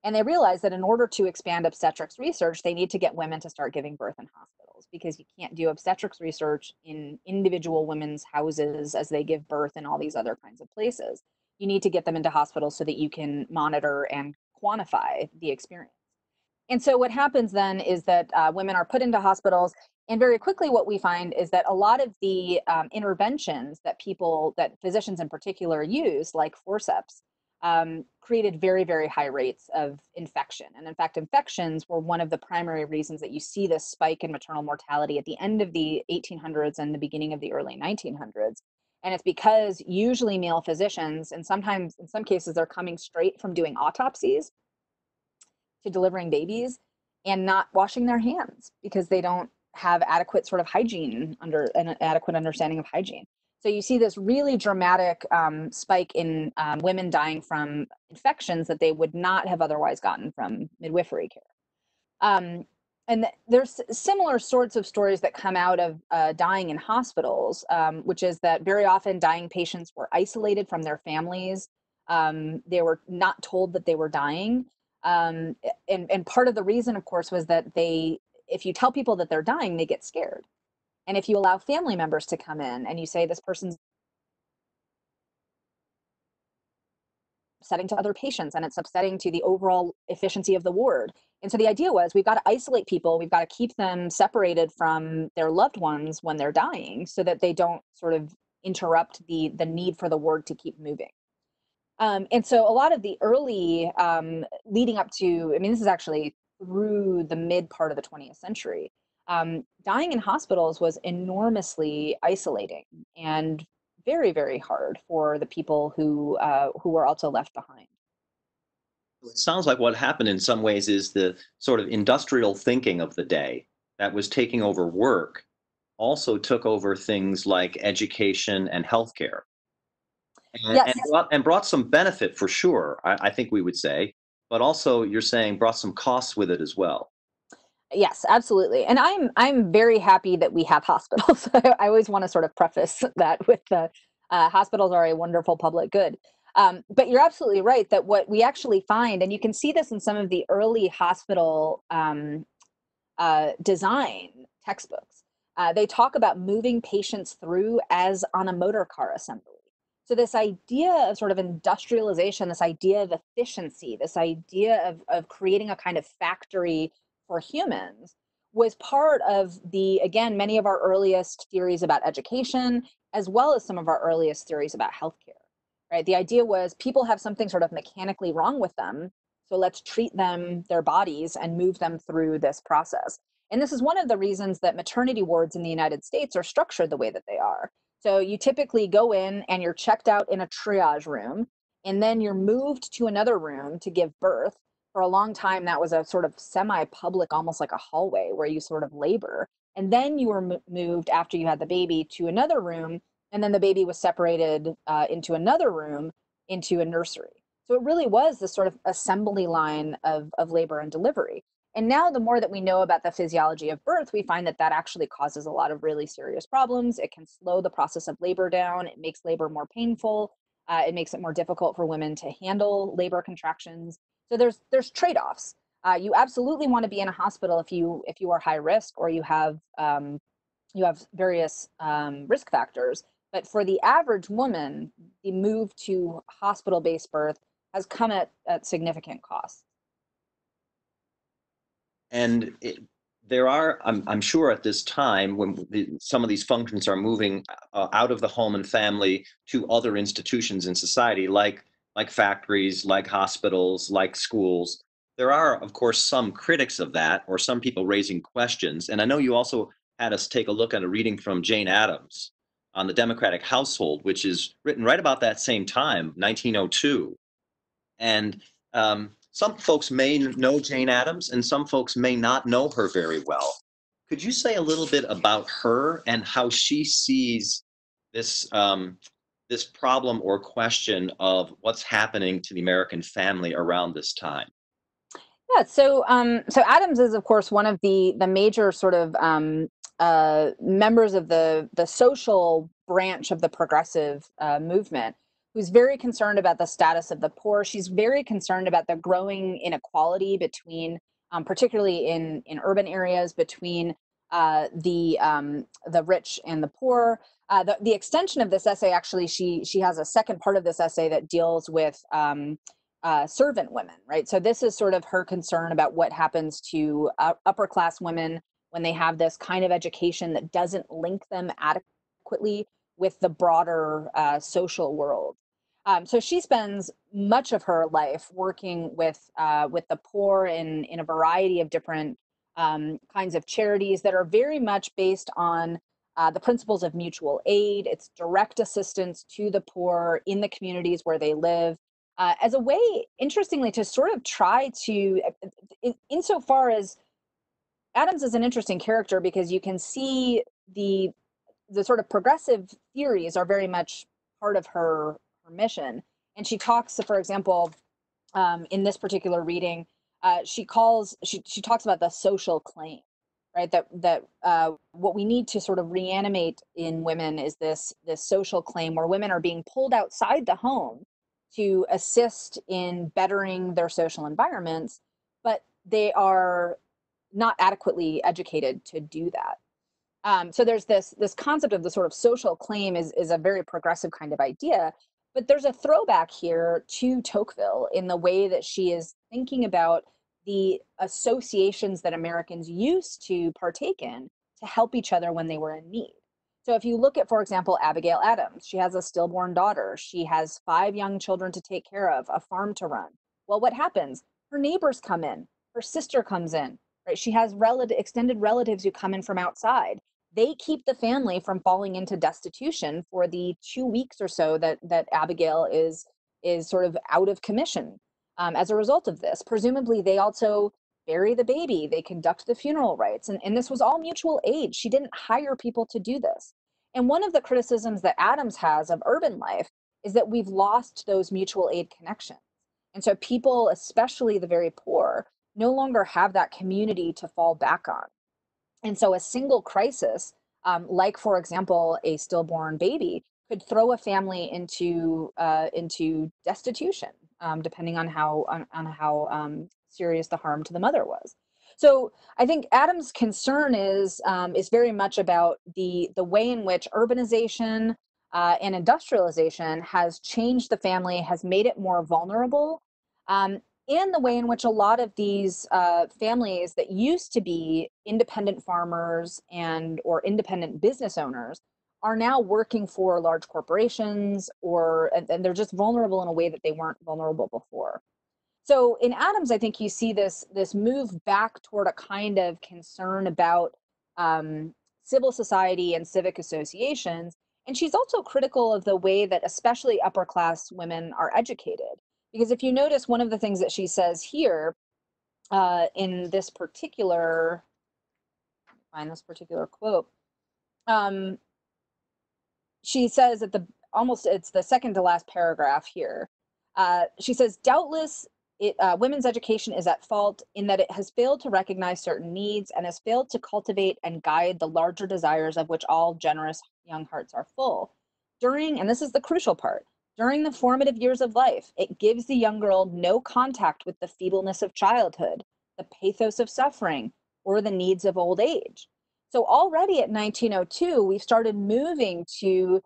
And they realize that in order to expand obstetrics research, they need to get women to start giving birth in hospitals because you can't do obstetrics research in individual women's houses as they give birth in all these other kinds of places. You need to get them into hospitals so that you can monitor and quantify the experience. And so what happens then is that uh, women are put into hospitals and very quickly what we find is that a lot of the um, interventions that people that physicians in particular use like forceps um, created very, very high rates of infection. And in fact, infections were one of the primary reasons that you see this spike in maternal mortality at the end of the 1800s and the beginning of the early 1900s. And it's because usually male physicians, and sometimes in some cases, they're coming straight from doing autopsies to delivering babies and not washing their hands because they don't have adequate sort of hygiene under an adequate understanding of hygiene. So you see this really dramatic um, spike in um, women dying from infections that they would not have otherwise gotten from midwifery care. Um, and th- there's similar sorts of stories that come out of uh, dying in hospitals, um, which is that very often dying patients were isolated from their families. Um, they were not told that they were dying. Um, and, and part of the reason, of course, was that they, if you tell people that they're dying, they get scared. And if you allow family members to come in and you say this person's upsetting to other patients and it's upsetting to the overall efficiency of the ward. And so the idea was we've got to isolate people, we've got to keep them separated from their loved ones when they're dying so that they don't sort of interrupt the the need for the ward to keep moving. Um, and so a lot of the early um, leading up to, I mean, this is actually through the mid part of the 20th century. Um, dying in hospitals was enormously isolating and very, very hard for the people who uh, who were also left behind. It sounds like what happened in some ways is the sort of industrial thinking of the day that was taking over work also took over things like education and healthcare. And, Yes. and, brought, and brought some benefit for sure, I, I think we would say, but also you're saying brought some costs with it as well. Yes, absolutely. And I'm I'm very happy that we have hospitals. I always want to sort of preface that with the uh, hospitals are a wonderful public good. Um, but you're absolutely right that what we actually find, and you can see this in some of the early hospital um, uh, design textbooks, uh, they talk about moving patients through as on a motor car assembly. So this idea of sort of industrialization, this idea of efficiency, this idea of, of creating a kind of factory for humans was part of the, again, many of our earliest theories about education, as well as some of our earliest theories about healthcare. Right? The idea was people have something sort of mechanically wrong with them. So let's treat them, their bodies, and move them through this process. And this is one of the reasons that maternity wards in the United States are structured the way that they are. So you typically go in and you're checked out in a triage room, and then you're moved to another room to give birth for a long time that was a sort of semi-public almost like a hallway where you sort of labor and then you were mo- moved after you had the baby to another room and then the baby was separated uh, into another room into a nursery. So it really was this sort of assembly line of, of labor and delivery. And now the more that we know about the physiology of birth we find that that actually causes a lot of really serious problems. It can slow the process of labor down. It makes labor more painful. Uh, it makes it more difficult for women to handle labor contractions so there's there's trade-offs. Uh, you absolutely want to be in a hospital if you if you are high risk or you have um, you have various um, risk factors. But for the average woman, the move to hospital-based birth has come at, at significant cost. And it, there are, I'm, I'm sure at this time, when the, some of these functions are moving uh, out of the home and family to other institutions in society, like like factories, like hospitals, like schools. There are, of course, some critics of that, or some people raising questions. And I know you also had us take a look at a reading from Jane Addams on the Democratic household, which is written right about that same time, 1902. And um, some folks may know Jane Addams, and some folks may not know her very well. Could you say a little bit about her and how she sees this um, this problem or question of what's happening to the American family around this time? Yeah, so um, so Addams is of course one of the the major sort of um, uh, members of the the social branch of the progressive uh, movement, who's very concerned about the status of the poor. She's very concerned about the growing inequality between, um, particularly in in urban areas, between uh, the um, the rich and the poor. Uh, the, the extension of this essay actually she she has a second part of this essay that deals with um, uh, servant women right so this is sort of her concern about what happens to uh, upper class women when they have this kind of education that doesn't link them adequately with the broader uh, social world um, so she spends much of her life working with uh, with the poor in in a variety of different um, kinds of charities that are very much based on uh, the principles of mutual aid, it's direct assistance to the poor in the communities where they live, uh, as a way, interestingly, to sort of try to, in, insofar as Addams is an interesting character because you can see the the sort of progressive theories are very much part of her her mission, and she talks, for example, um, in this particular reading, uh, she calls she she talks about the social claim right that that uh, what we need to sort of reanimate in women is this this social claim where women are being pulled outside the home to assist in bettering their social environments, but they are not adequately educated to do that. Um, so there's this this concept of the sort of social claim is is a very progressive kind of idea, but there's a throwback here to Tocqueville in the way that she is thinking about the associations that Americans used to partake in to help each other when they were in need. So if you look at, for example, Abigail Adams, she has a stillborn daughter. She has five young children to take care of, a farm to run. Well, what happens? Her neighbors come in, her sister comes in, right? She has relative, extended relatives who come in from outside. They keep the family from falling into destitution for the two weeks or so that that Abigail is is sort of out of commission um, as a result of this. Presumably, they also bury the baby, they conduct the funeral rites, and, and this was all mutual aid. She didn't hire people to do this. And one of the criticisms that Addams has of urban life is that we've lost those mutual aid connections. And so people, especially the very poor, no longer have that community to fall back on. And so a single crisis, um, like for example, a stillborn baby, could throw a family into uh, into destitution, um, depending on how on, on how um, serious the harm to the mother was. So I think Addams' concern is um, is very much about the the way in which urbanization uh, and industrialization has changed the family, has made it more vulnerable, um, and the way in which a lot of these uh, families that used to be independent farmers and or independent business owners are now working for large corporations or and, and they're just vulnerable in a way that they weren't vulnerable before. So in Addams, I think you see this this move back toward a kind of concern about um, civil society and civic associations. And she's also critical of the way that especially upper class women are educated. Because if you notice, one of the things that she says here uh, in this particular, find this particular quote, um, she says at the almost it's the second to last paragraph here. Uh, she says, doubtless it, uh, women's education is at fault in that it has failed to recognize certain needs and has failed to cultivate and guide the larger desires of which all generous young hearts are full. During, and this is the crucial part, during the formative years of life, it gives the young girl no contact with the feebleness of childhood, the pathos of suffering, or the needs of old age. So already at 1902, we started moving to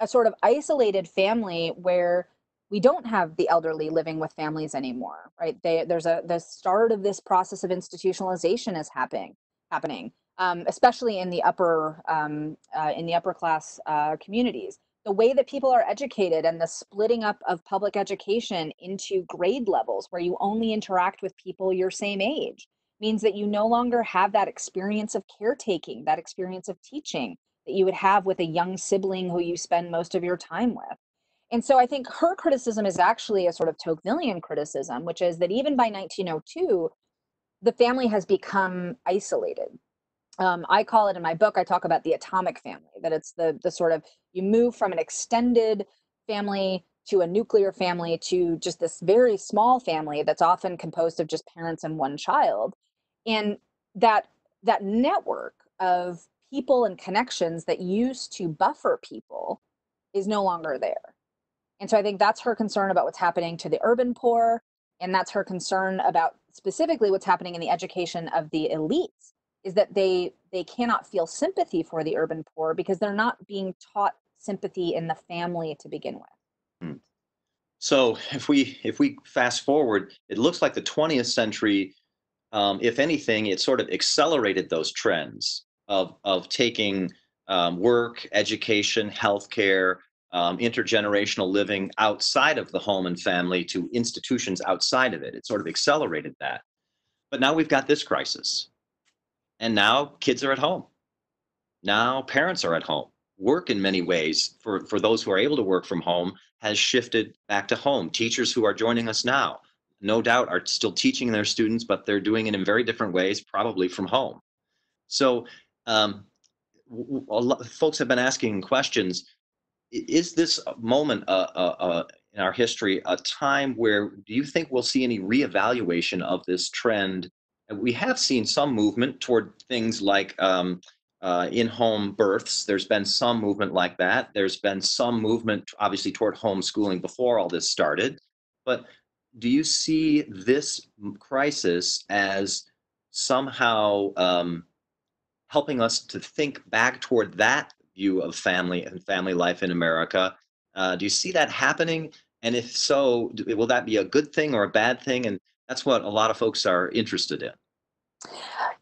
a sort of isolated family where we don't have the elderly living with families anymore right they, there's a the start of this process of institutionalization is happening happening um, especially in the upper um, uh, in the upper class uh, communities the way that people are educated and the splitting up of public education into grade levels where you only interact with people your same age means that you no longer have that experience of caretaking that experience of teaching that you would have with a young sibling who you spend most of your time with and so I think her criticism is actually a sort of Tocquevillian criticism, which is that even by 1902, the family has become isolated. Um, I call it in my book, I talk about the atomic family, that it's the, the sort of, you move from an extended family to a nuclear family to just this very small family that's often composed of just parents and one child. And that, that network of people and connections that used to buffer people is no longer there. And so I think that's her concern about what's happening to the urban poor. And that's her concern about specifically what's happening in the education of the elites is that they they cannot feel sympathy for the urban poor because they're not being taught sympathy in the family to begin with. Hmm. So if we if we fast forward, it looks like the 20th century, um, if anything, it sort of accelerated those trends of of taking um, work, education, healthcare, um, intergenerational living outside of the home and family to institutions outside of it. It sort of accelerated that. But now we've got this crisis. And now kids are at home. Now parents are at home. Work in many ways for, for those who are able to work from home has shifted back to home. Teachers who are joining us now, no doubt, are still teaching their students, but they're doing it in very different ways, probably from home. So um, lot, folks have been asking questions is this moment uh, uh, uh, in our history a time where do you think we'll see any reevaluation of this trend? We have seen some movement toward things like um, uh, in-home births. There's been some movement like that. There's been some movement, obviously, toward homeschooling before all this started. But do you see this crisis as somehow um, helping us to think back toward that view of family and family life in America? Uh, do you see that happening? And if so, will that be a good thing or a bad thing? And that's what a lot of folks are interested in.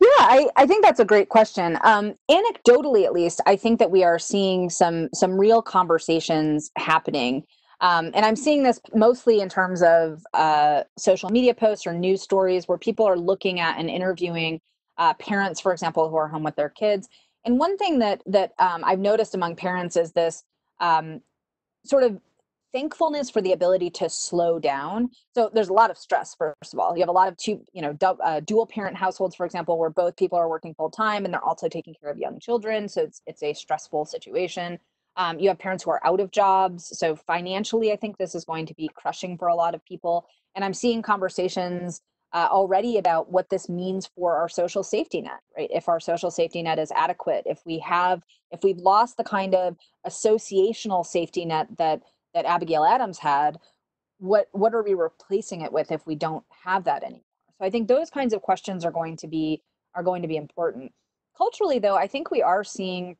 Yeah, I, I think that's a great question. Um, anecdotally, at least, I think that we are seeing some some real conversations happening, um, and I'm seeing this mostly in terms of uh, social media posts or news stories where people are looking at and interviewing uh, parents, for example, who are home with their kids. And one thing that that um, I've noticed among parents is this um, sort of thankfulness for the ability to slow down. So there's a lot of stress. First of all, you have a lot of two, you know, du- uh, dual parent households, for example, where both people are working full time and they're also taking care of young children. So it's it's a stressful situation. Um, you have parents who are out of jobs. So financially, I think this is going to be crushing for a lot of people. And I'm seeing conversations uh, already about what this means for our social safety net, right? If our social safety net is adequate, if we have, if we've lost the kind of associational safety net that that Abigail Adams had, what what are we replacing it with if we don't have that anymore? So I think those kinds of questions are going to be are going to be important. Culturally, though, I think we are seeing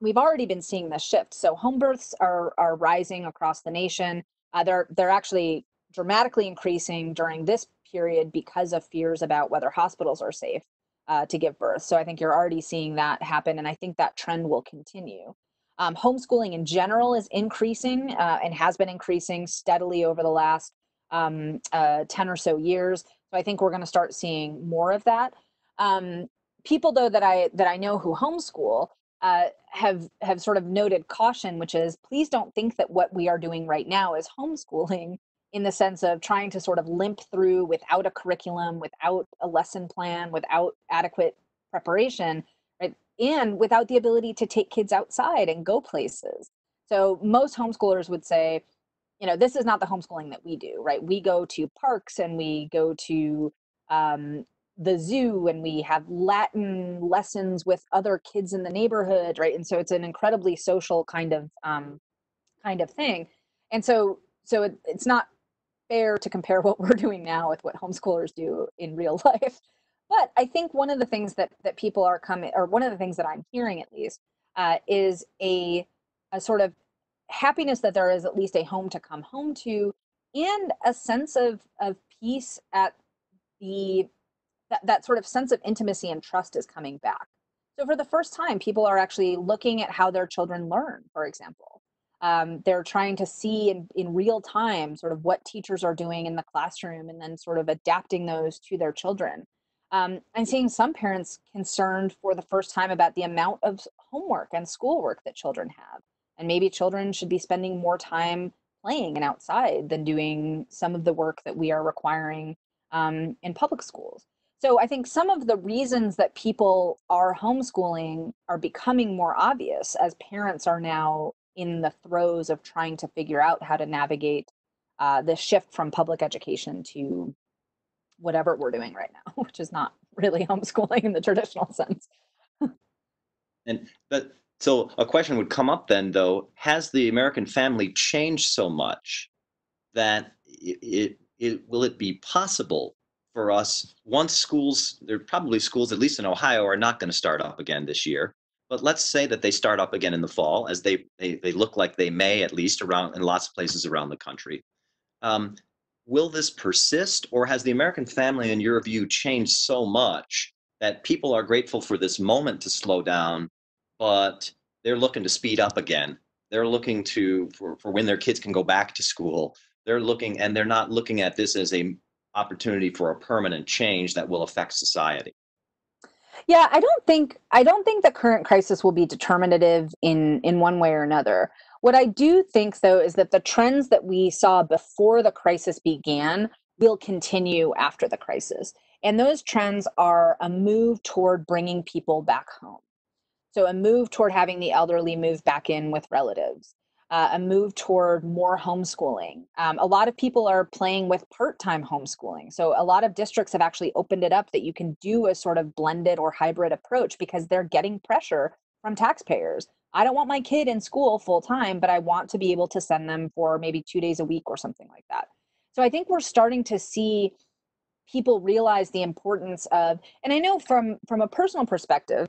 we've already been seeing this shift. So home births are are rising across the nation. Uh, they're they're actually dramatically increasing during this period because of fears about whether hospitals are safe uh, to give birth. So I think you're already seeing that happen, and I think that trend will continue. Um, homeschooling in general is increasing uh, and has been increasing steadily over the last um, uh, 10 or so years. So I think we're going to start seeing more of that. Um, people though that I that I know who homeschool uh, have have sort of noted caution, which is please don't think that what we are doing right now is homeschooling in the sense of trying to sort of limp through without a curriculum, without a lesson plan, without adequate preparation and without the ability to take kids outside and go places. So most homeschoolers would say, you know, this is not the homeschooling that we do, right? We go to parks and we go to um, the zoo and we have Latin lessons with other kids in the neighborhood, right? And so it's an incredibly social kind of um, kind of thing. And so so it, it's not fair to compare what we're doing now with what homeschoolers do in real life. But I think one of the things that that people are coming, or one of the things that I'm hearing at least, uh, is a a sort of happiness that there is at least a home to come home to, and a sense of of peace at the that, that sort of sense of intimacy and trust is coming back. So for the first time, people are actually looking at how their children learn, for example. Um, they're trying to see in, in real time sort of what teachers are doing in the classroom and then sort of adapting those to their children. Um, I'm seeing some parents concerned for the first time about the amount of homework and schoolwork that children have. And maybe children should be spending more time playing and outside than doing some of the work that we are requiring um, in public schools. So I think some of the reasons that people are homeschooling are becoming more obvious as parents are now in the throes of trying to figure out how to navigate uh, the shift from public education to whatever we're doing right now, which is not really homeschooling in the traditional sense. and but so a question would come up then though, has the American family changed so much that it, it, it will it be possible for us once schools there are probably schools at least in Ohio are not going to start up again this year but let's say that they start up again in the fall as they they, they look like they may at least around in lots of places around the country um, will this persist or has the American family, in your view, changed so much that people are grateful for this moment to slow down, but they're looking to speed up again? They're looking to for, for when their kids can go back to school. They're looking and they're not looking at this as a opportunity for a permanent change that will affect society. Yeah, I don't think I don't think the current crisis will be determinative in in one way or another. What I do think, though, is that the trends that we saw before the crisis began will continue after the crisis. And those trends are a move toward bringing people back home. So, a move toward having the elderly move back in with relatives, uh, a move toward more homeschooling. Um, a lot of people are playing with part time homeschooling. So, a lot of districts have actually opened it up that you can do a sort of blended or hybrid approach because they're getting pressure from taxpayers. I don't want my kid in school full time, but I want to be able to send them for maybe two days a week or something like that. So, I think we're starting to see people realize the importance of and i know from from a personal perspective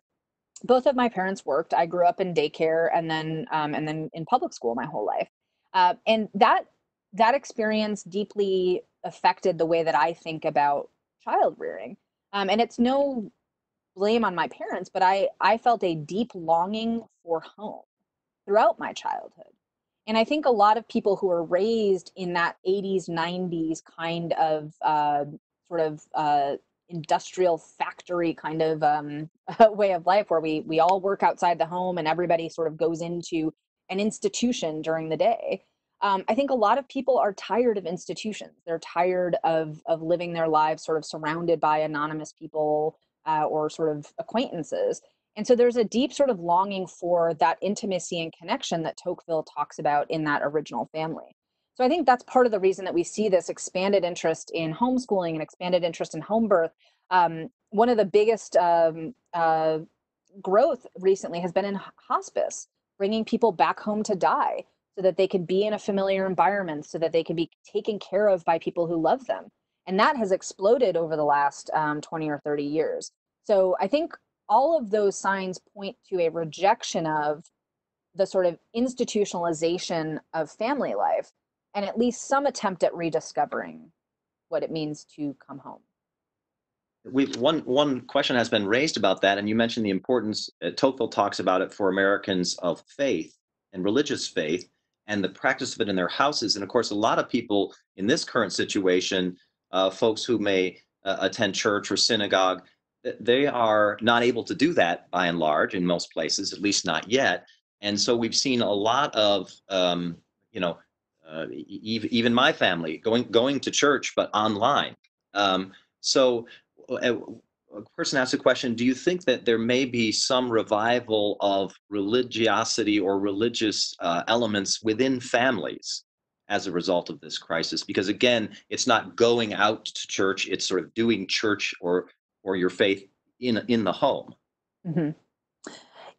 both of my parents worked. I grew up in daycare and then um, and then in public school my whole life, uh, and that that experience deeply affected the way that I think about child rearing. Um, and it's no blame on my parents, but I I felt a deep longing for home throughout my childhood. And I think a lot of people who are raised in that 80s, 90s kind of uh, sort of uh, industrial factory kind of um, way of life where we we all work outside the home and everybody sort of goes into an institution during the day um, i think a lot of people are tired of institutions they're tired of of living their lives sort of surrounded by anonymous people uh, or sort of acquaintances and so there's a deep sort of longing for that intimacy and connection that tocqueville talks about in that original family so I think that's part of the reason that we see this expanded interest in homeschooling and expanded interest in home birth. Um, one of the biggest um, uh, growth recently has been in hospice, bringing people back home to die so that they can be in a familiar environment, so that they can be taken care of by people who love them. And that has exploded over the last um, 20 or 30 years. So I think all of those signs point to a rejection of the sort of institutionalization of family life and at least some attempt at rediscovering what it means to come home. We one one question has been raised about that, and you mentioned the importance. Uh, Tocqueville talks about it for Americans of faith and religious faith, and the practice of it in their houses. And of course, a lot of people in this current situation, uh, folks who may uh, attend church or synagogue, they are not able to do that by and large in most places, at least not yet. And so we've seen a lot of um, you know uh, even my family going going to church but online um, so uh, a person asked a question do you think that there may be some revival of religiosity or religious uh, elements within families as a result of this crisis because again it's not going out to church it's sort of doing church or or your faith in in the home mm-hmm.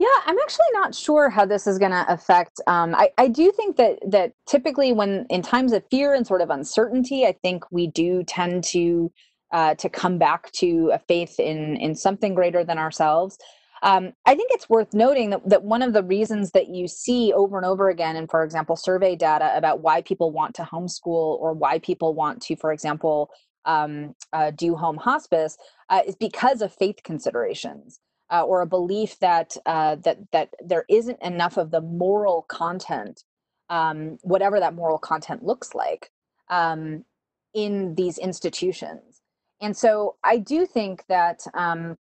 Yeah, I'm actually not sure how this is going to affect. Um, I, I do think that that typically when in times of fear and sort of uncertainty, I think we do tend to uh, to come back to a faith in in something greater than ourselves. Um, I think it's worth noting that, that one of the reasons that you see over and over again, in for example, survey data about why people want to homeschool or why people want to, for example, um, uh, do home hospice, uh, is because of faith considerations uh, or a belief that uh, that that there isn't enough of the moral content, um, whatever that moral content looks like, um, in these institutions. And so I do think that. Um,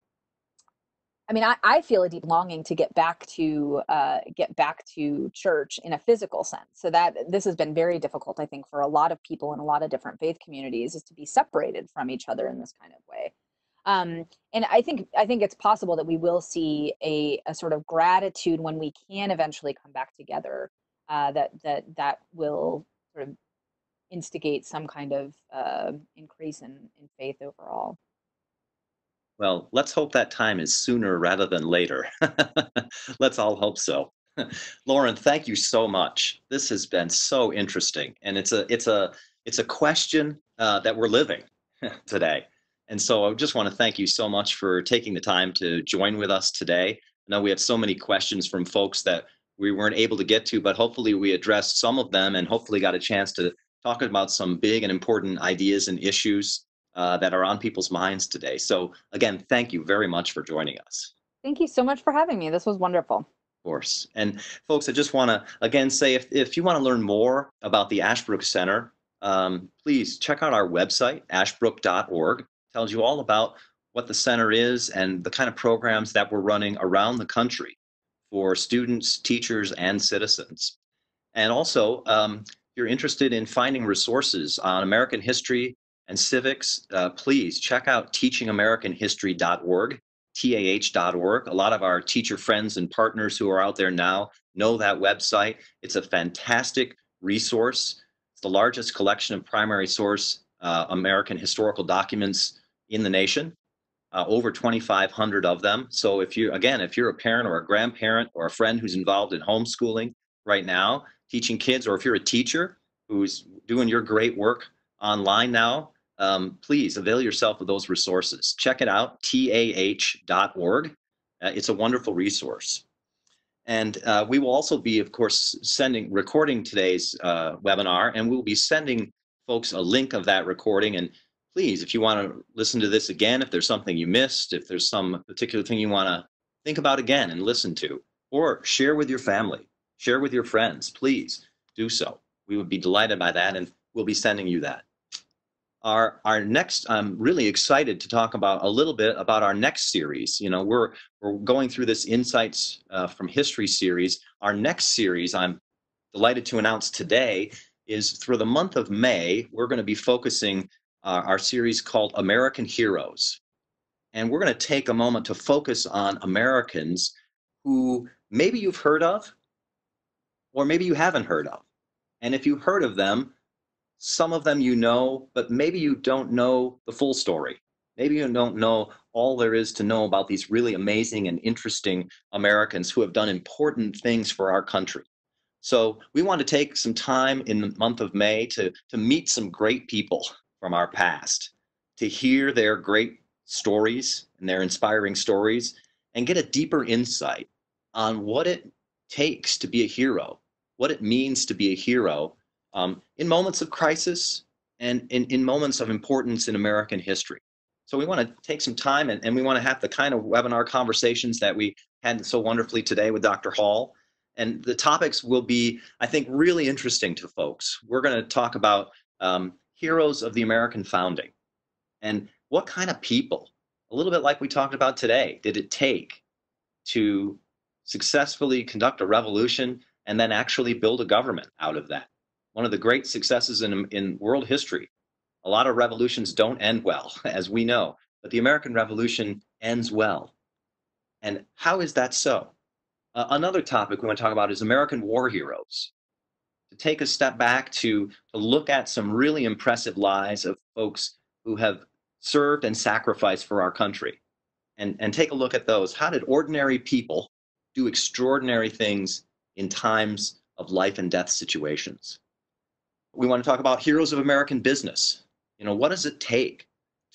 I mean, I, I feel a deep longing to get back to uh, get back to church in a physical sense. So that this has been very difficult, I think, for a lot of people in a lot of different faith communities, is to be separated from each other in this kind of way. Um, and I think I think it's possible that we will see a, a sort of gratitude when we can eventually come back together. Uh, that that that will sort of instigate some kind of uh, increase in, in faith overall. Well, let's hope that time is sooner rather than later. let's all hope so. Lauren, thank you so much. This has been so interesting, and it's a it's a it's a question uh, that we're living today. And so I just want to thank you so much for taking the time to join with us today. I know we have so many questions from folks that we weren't able to get to, but hopefully we addressed some of them and hopefully got a chance to talk about some big and important ideas and issues uh, that are on people's minds today. So again, thank you very much for joining us. Thank you so much for having me. This was wonderful. Of course. And folks, I just want to again say if, if you want to learn more about the Ashbrook Center, um, please check out our website, ashbrook.org It tells you all about what the center is and the kind of programs that we're running around the country for students, teachers, and citizens. And also, um, if you're interested in finding resources on American history and civics, uh, please check out teachingamericanhistory.org, TAH.org. A lot of our teacher friends and partners who are out there now know that website. It's a fantastic resource. It's the largest collection of primary source uh, American historical documents in the nation. Uh, over 2,500 of them. So if you, again, if you're a parent or a grandparent or a friend who's involved in homeschooling right now, teaching kids, or if you're a teacher who's doing your great work online now, um, please avail yourself of those resources. Check it out, tah.org. Uh, it's a wonderful resource. And uh, we will also be, of course, sending, recording today's uh, webinar, and we'll be sending folks a link of that recording. And please, if you want to listen to this again, if there's something you missed, if there's some particular thing you want to think about again and listen to, or share with your family, share with your friends, please do so. We would be delighted by that, and we'll be sending you that. Our, our next, I'm really excited to talk about a little bit about our next series. You know, we're, we're going through this Insights uh, from History series. Our next series, I'm delighted to announce today, is through the month of May, we're going to be focusing uh, our series called American Heroes. And we're going to take a moment to focus on Americans who maybe you've heard of, or maybe you haven't heard of. And if you've heard of them, some of them you know, but maybe you don't know the full story. Maybe you don't know all there is to know about these really amazing and interesting Americans who have done important things for our country. So we want to take some time in the month of May to, to meet some great people from our past, to hear their great stories and their inspiring stories, and get a deeper insight on what it takes to be a hero, what it means to be a hero um, in moments of crisis and in, in moments of importance in American history. So we want to take some time and, and we want to have the kind of webinar conversations that we had so wonderfully today with Dr. Hall. And the topics will be, I think, really interesting to folks. We're going to talk about um, heroes of the American founding and what kind of people, a little bit like we talked about today, did it take to successfully conduct a revolution and then actually build a government out of that? One of the great successes in, in world history. A lot of revolutions don't end well, as we know, but the American Revolution ends well. And how is that so? Uh, another topic we want to talk about is American war heroes. To take a step back to, to look at some really impressive lives of folks who have served and sacrificed for our country and, and take a look at those. How did ordinary people do extraordinary things in times of life and death situations? We want to talk about heroes of American business. You know, what does it take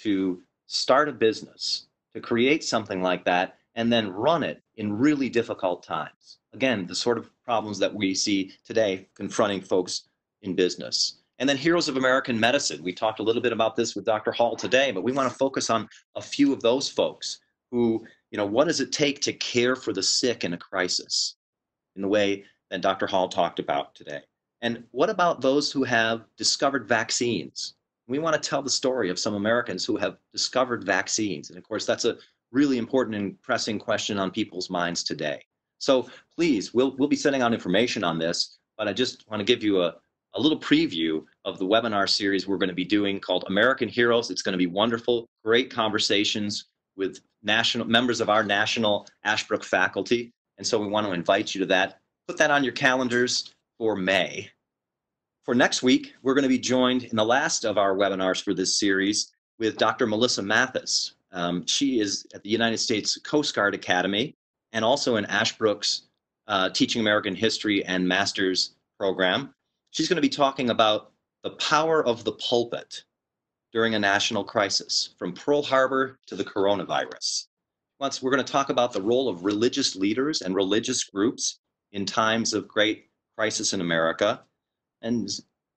to start a business, to create something like that, and then run it in really difficult times? Again, the sort of problems that we see today confronting folks in business. And then heroes of American medicine. We talked a little bit about this with Dr. Hall today, but we want to focus on a few of those folks who, you know, what does it take to care for the sick in a crisis in the way that Dr. Hall talked about today? And what about those who have discovered vaccines? We want to tell the story of some Americans who have discovered vaccines. And of course, that's a really important and pressing question on people's minds today. So please, we'll, we'll be sending out information on this, but I just want to give you a, a little preview of the webinar series we're going to be doing called American Heroes. It's going to be wonderful, great conversations with national members of our national Ashbrook faculty. And so we want to invite you to that. Put that on your calendars for May. For next week, we're going to be joined in the last of our webinars for this series with Dr. Melissa Matthes. Um, she is at the United States Coast Guard Academy and also in Ashbrook's uh, Teaching American History and Master's program. She's going to be talking about the power of the pulpit during a national crisis, from Pearl Harbor to the coronavirus. Once we're going to talk about the role of religious leaders and religious groups in times of great crisis in America. And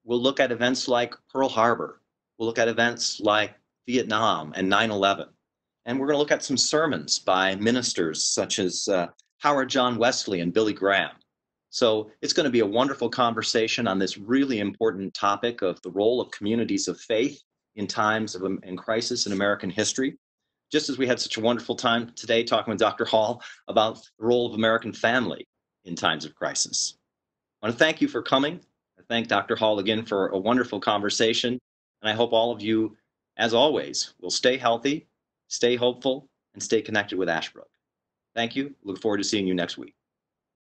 we'll look at events like Pearl Harbor. We'll look at events like Vietnam and 9 11. And we're going to look at some sermons by ministers such as uh, Howard John Wesley and Billy Graham. So it's going to be a wonderful conversation on this really important topic of the role of communities of faith in times of in crisis in American history. Just as we had such a wonderful time today talking with Dr. Hall about the role of American family in times of crisis. I want to thank you for coming. I thank Dr. Hall again for a wonderful conversation. And I hope all of you, as always, will stay healthy, stay hopeful, and stay connected with Ashbrook. Thank you. Look forward to seeing you next week.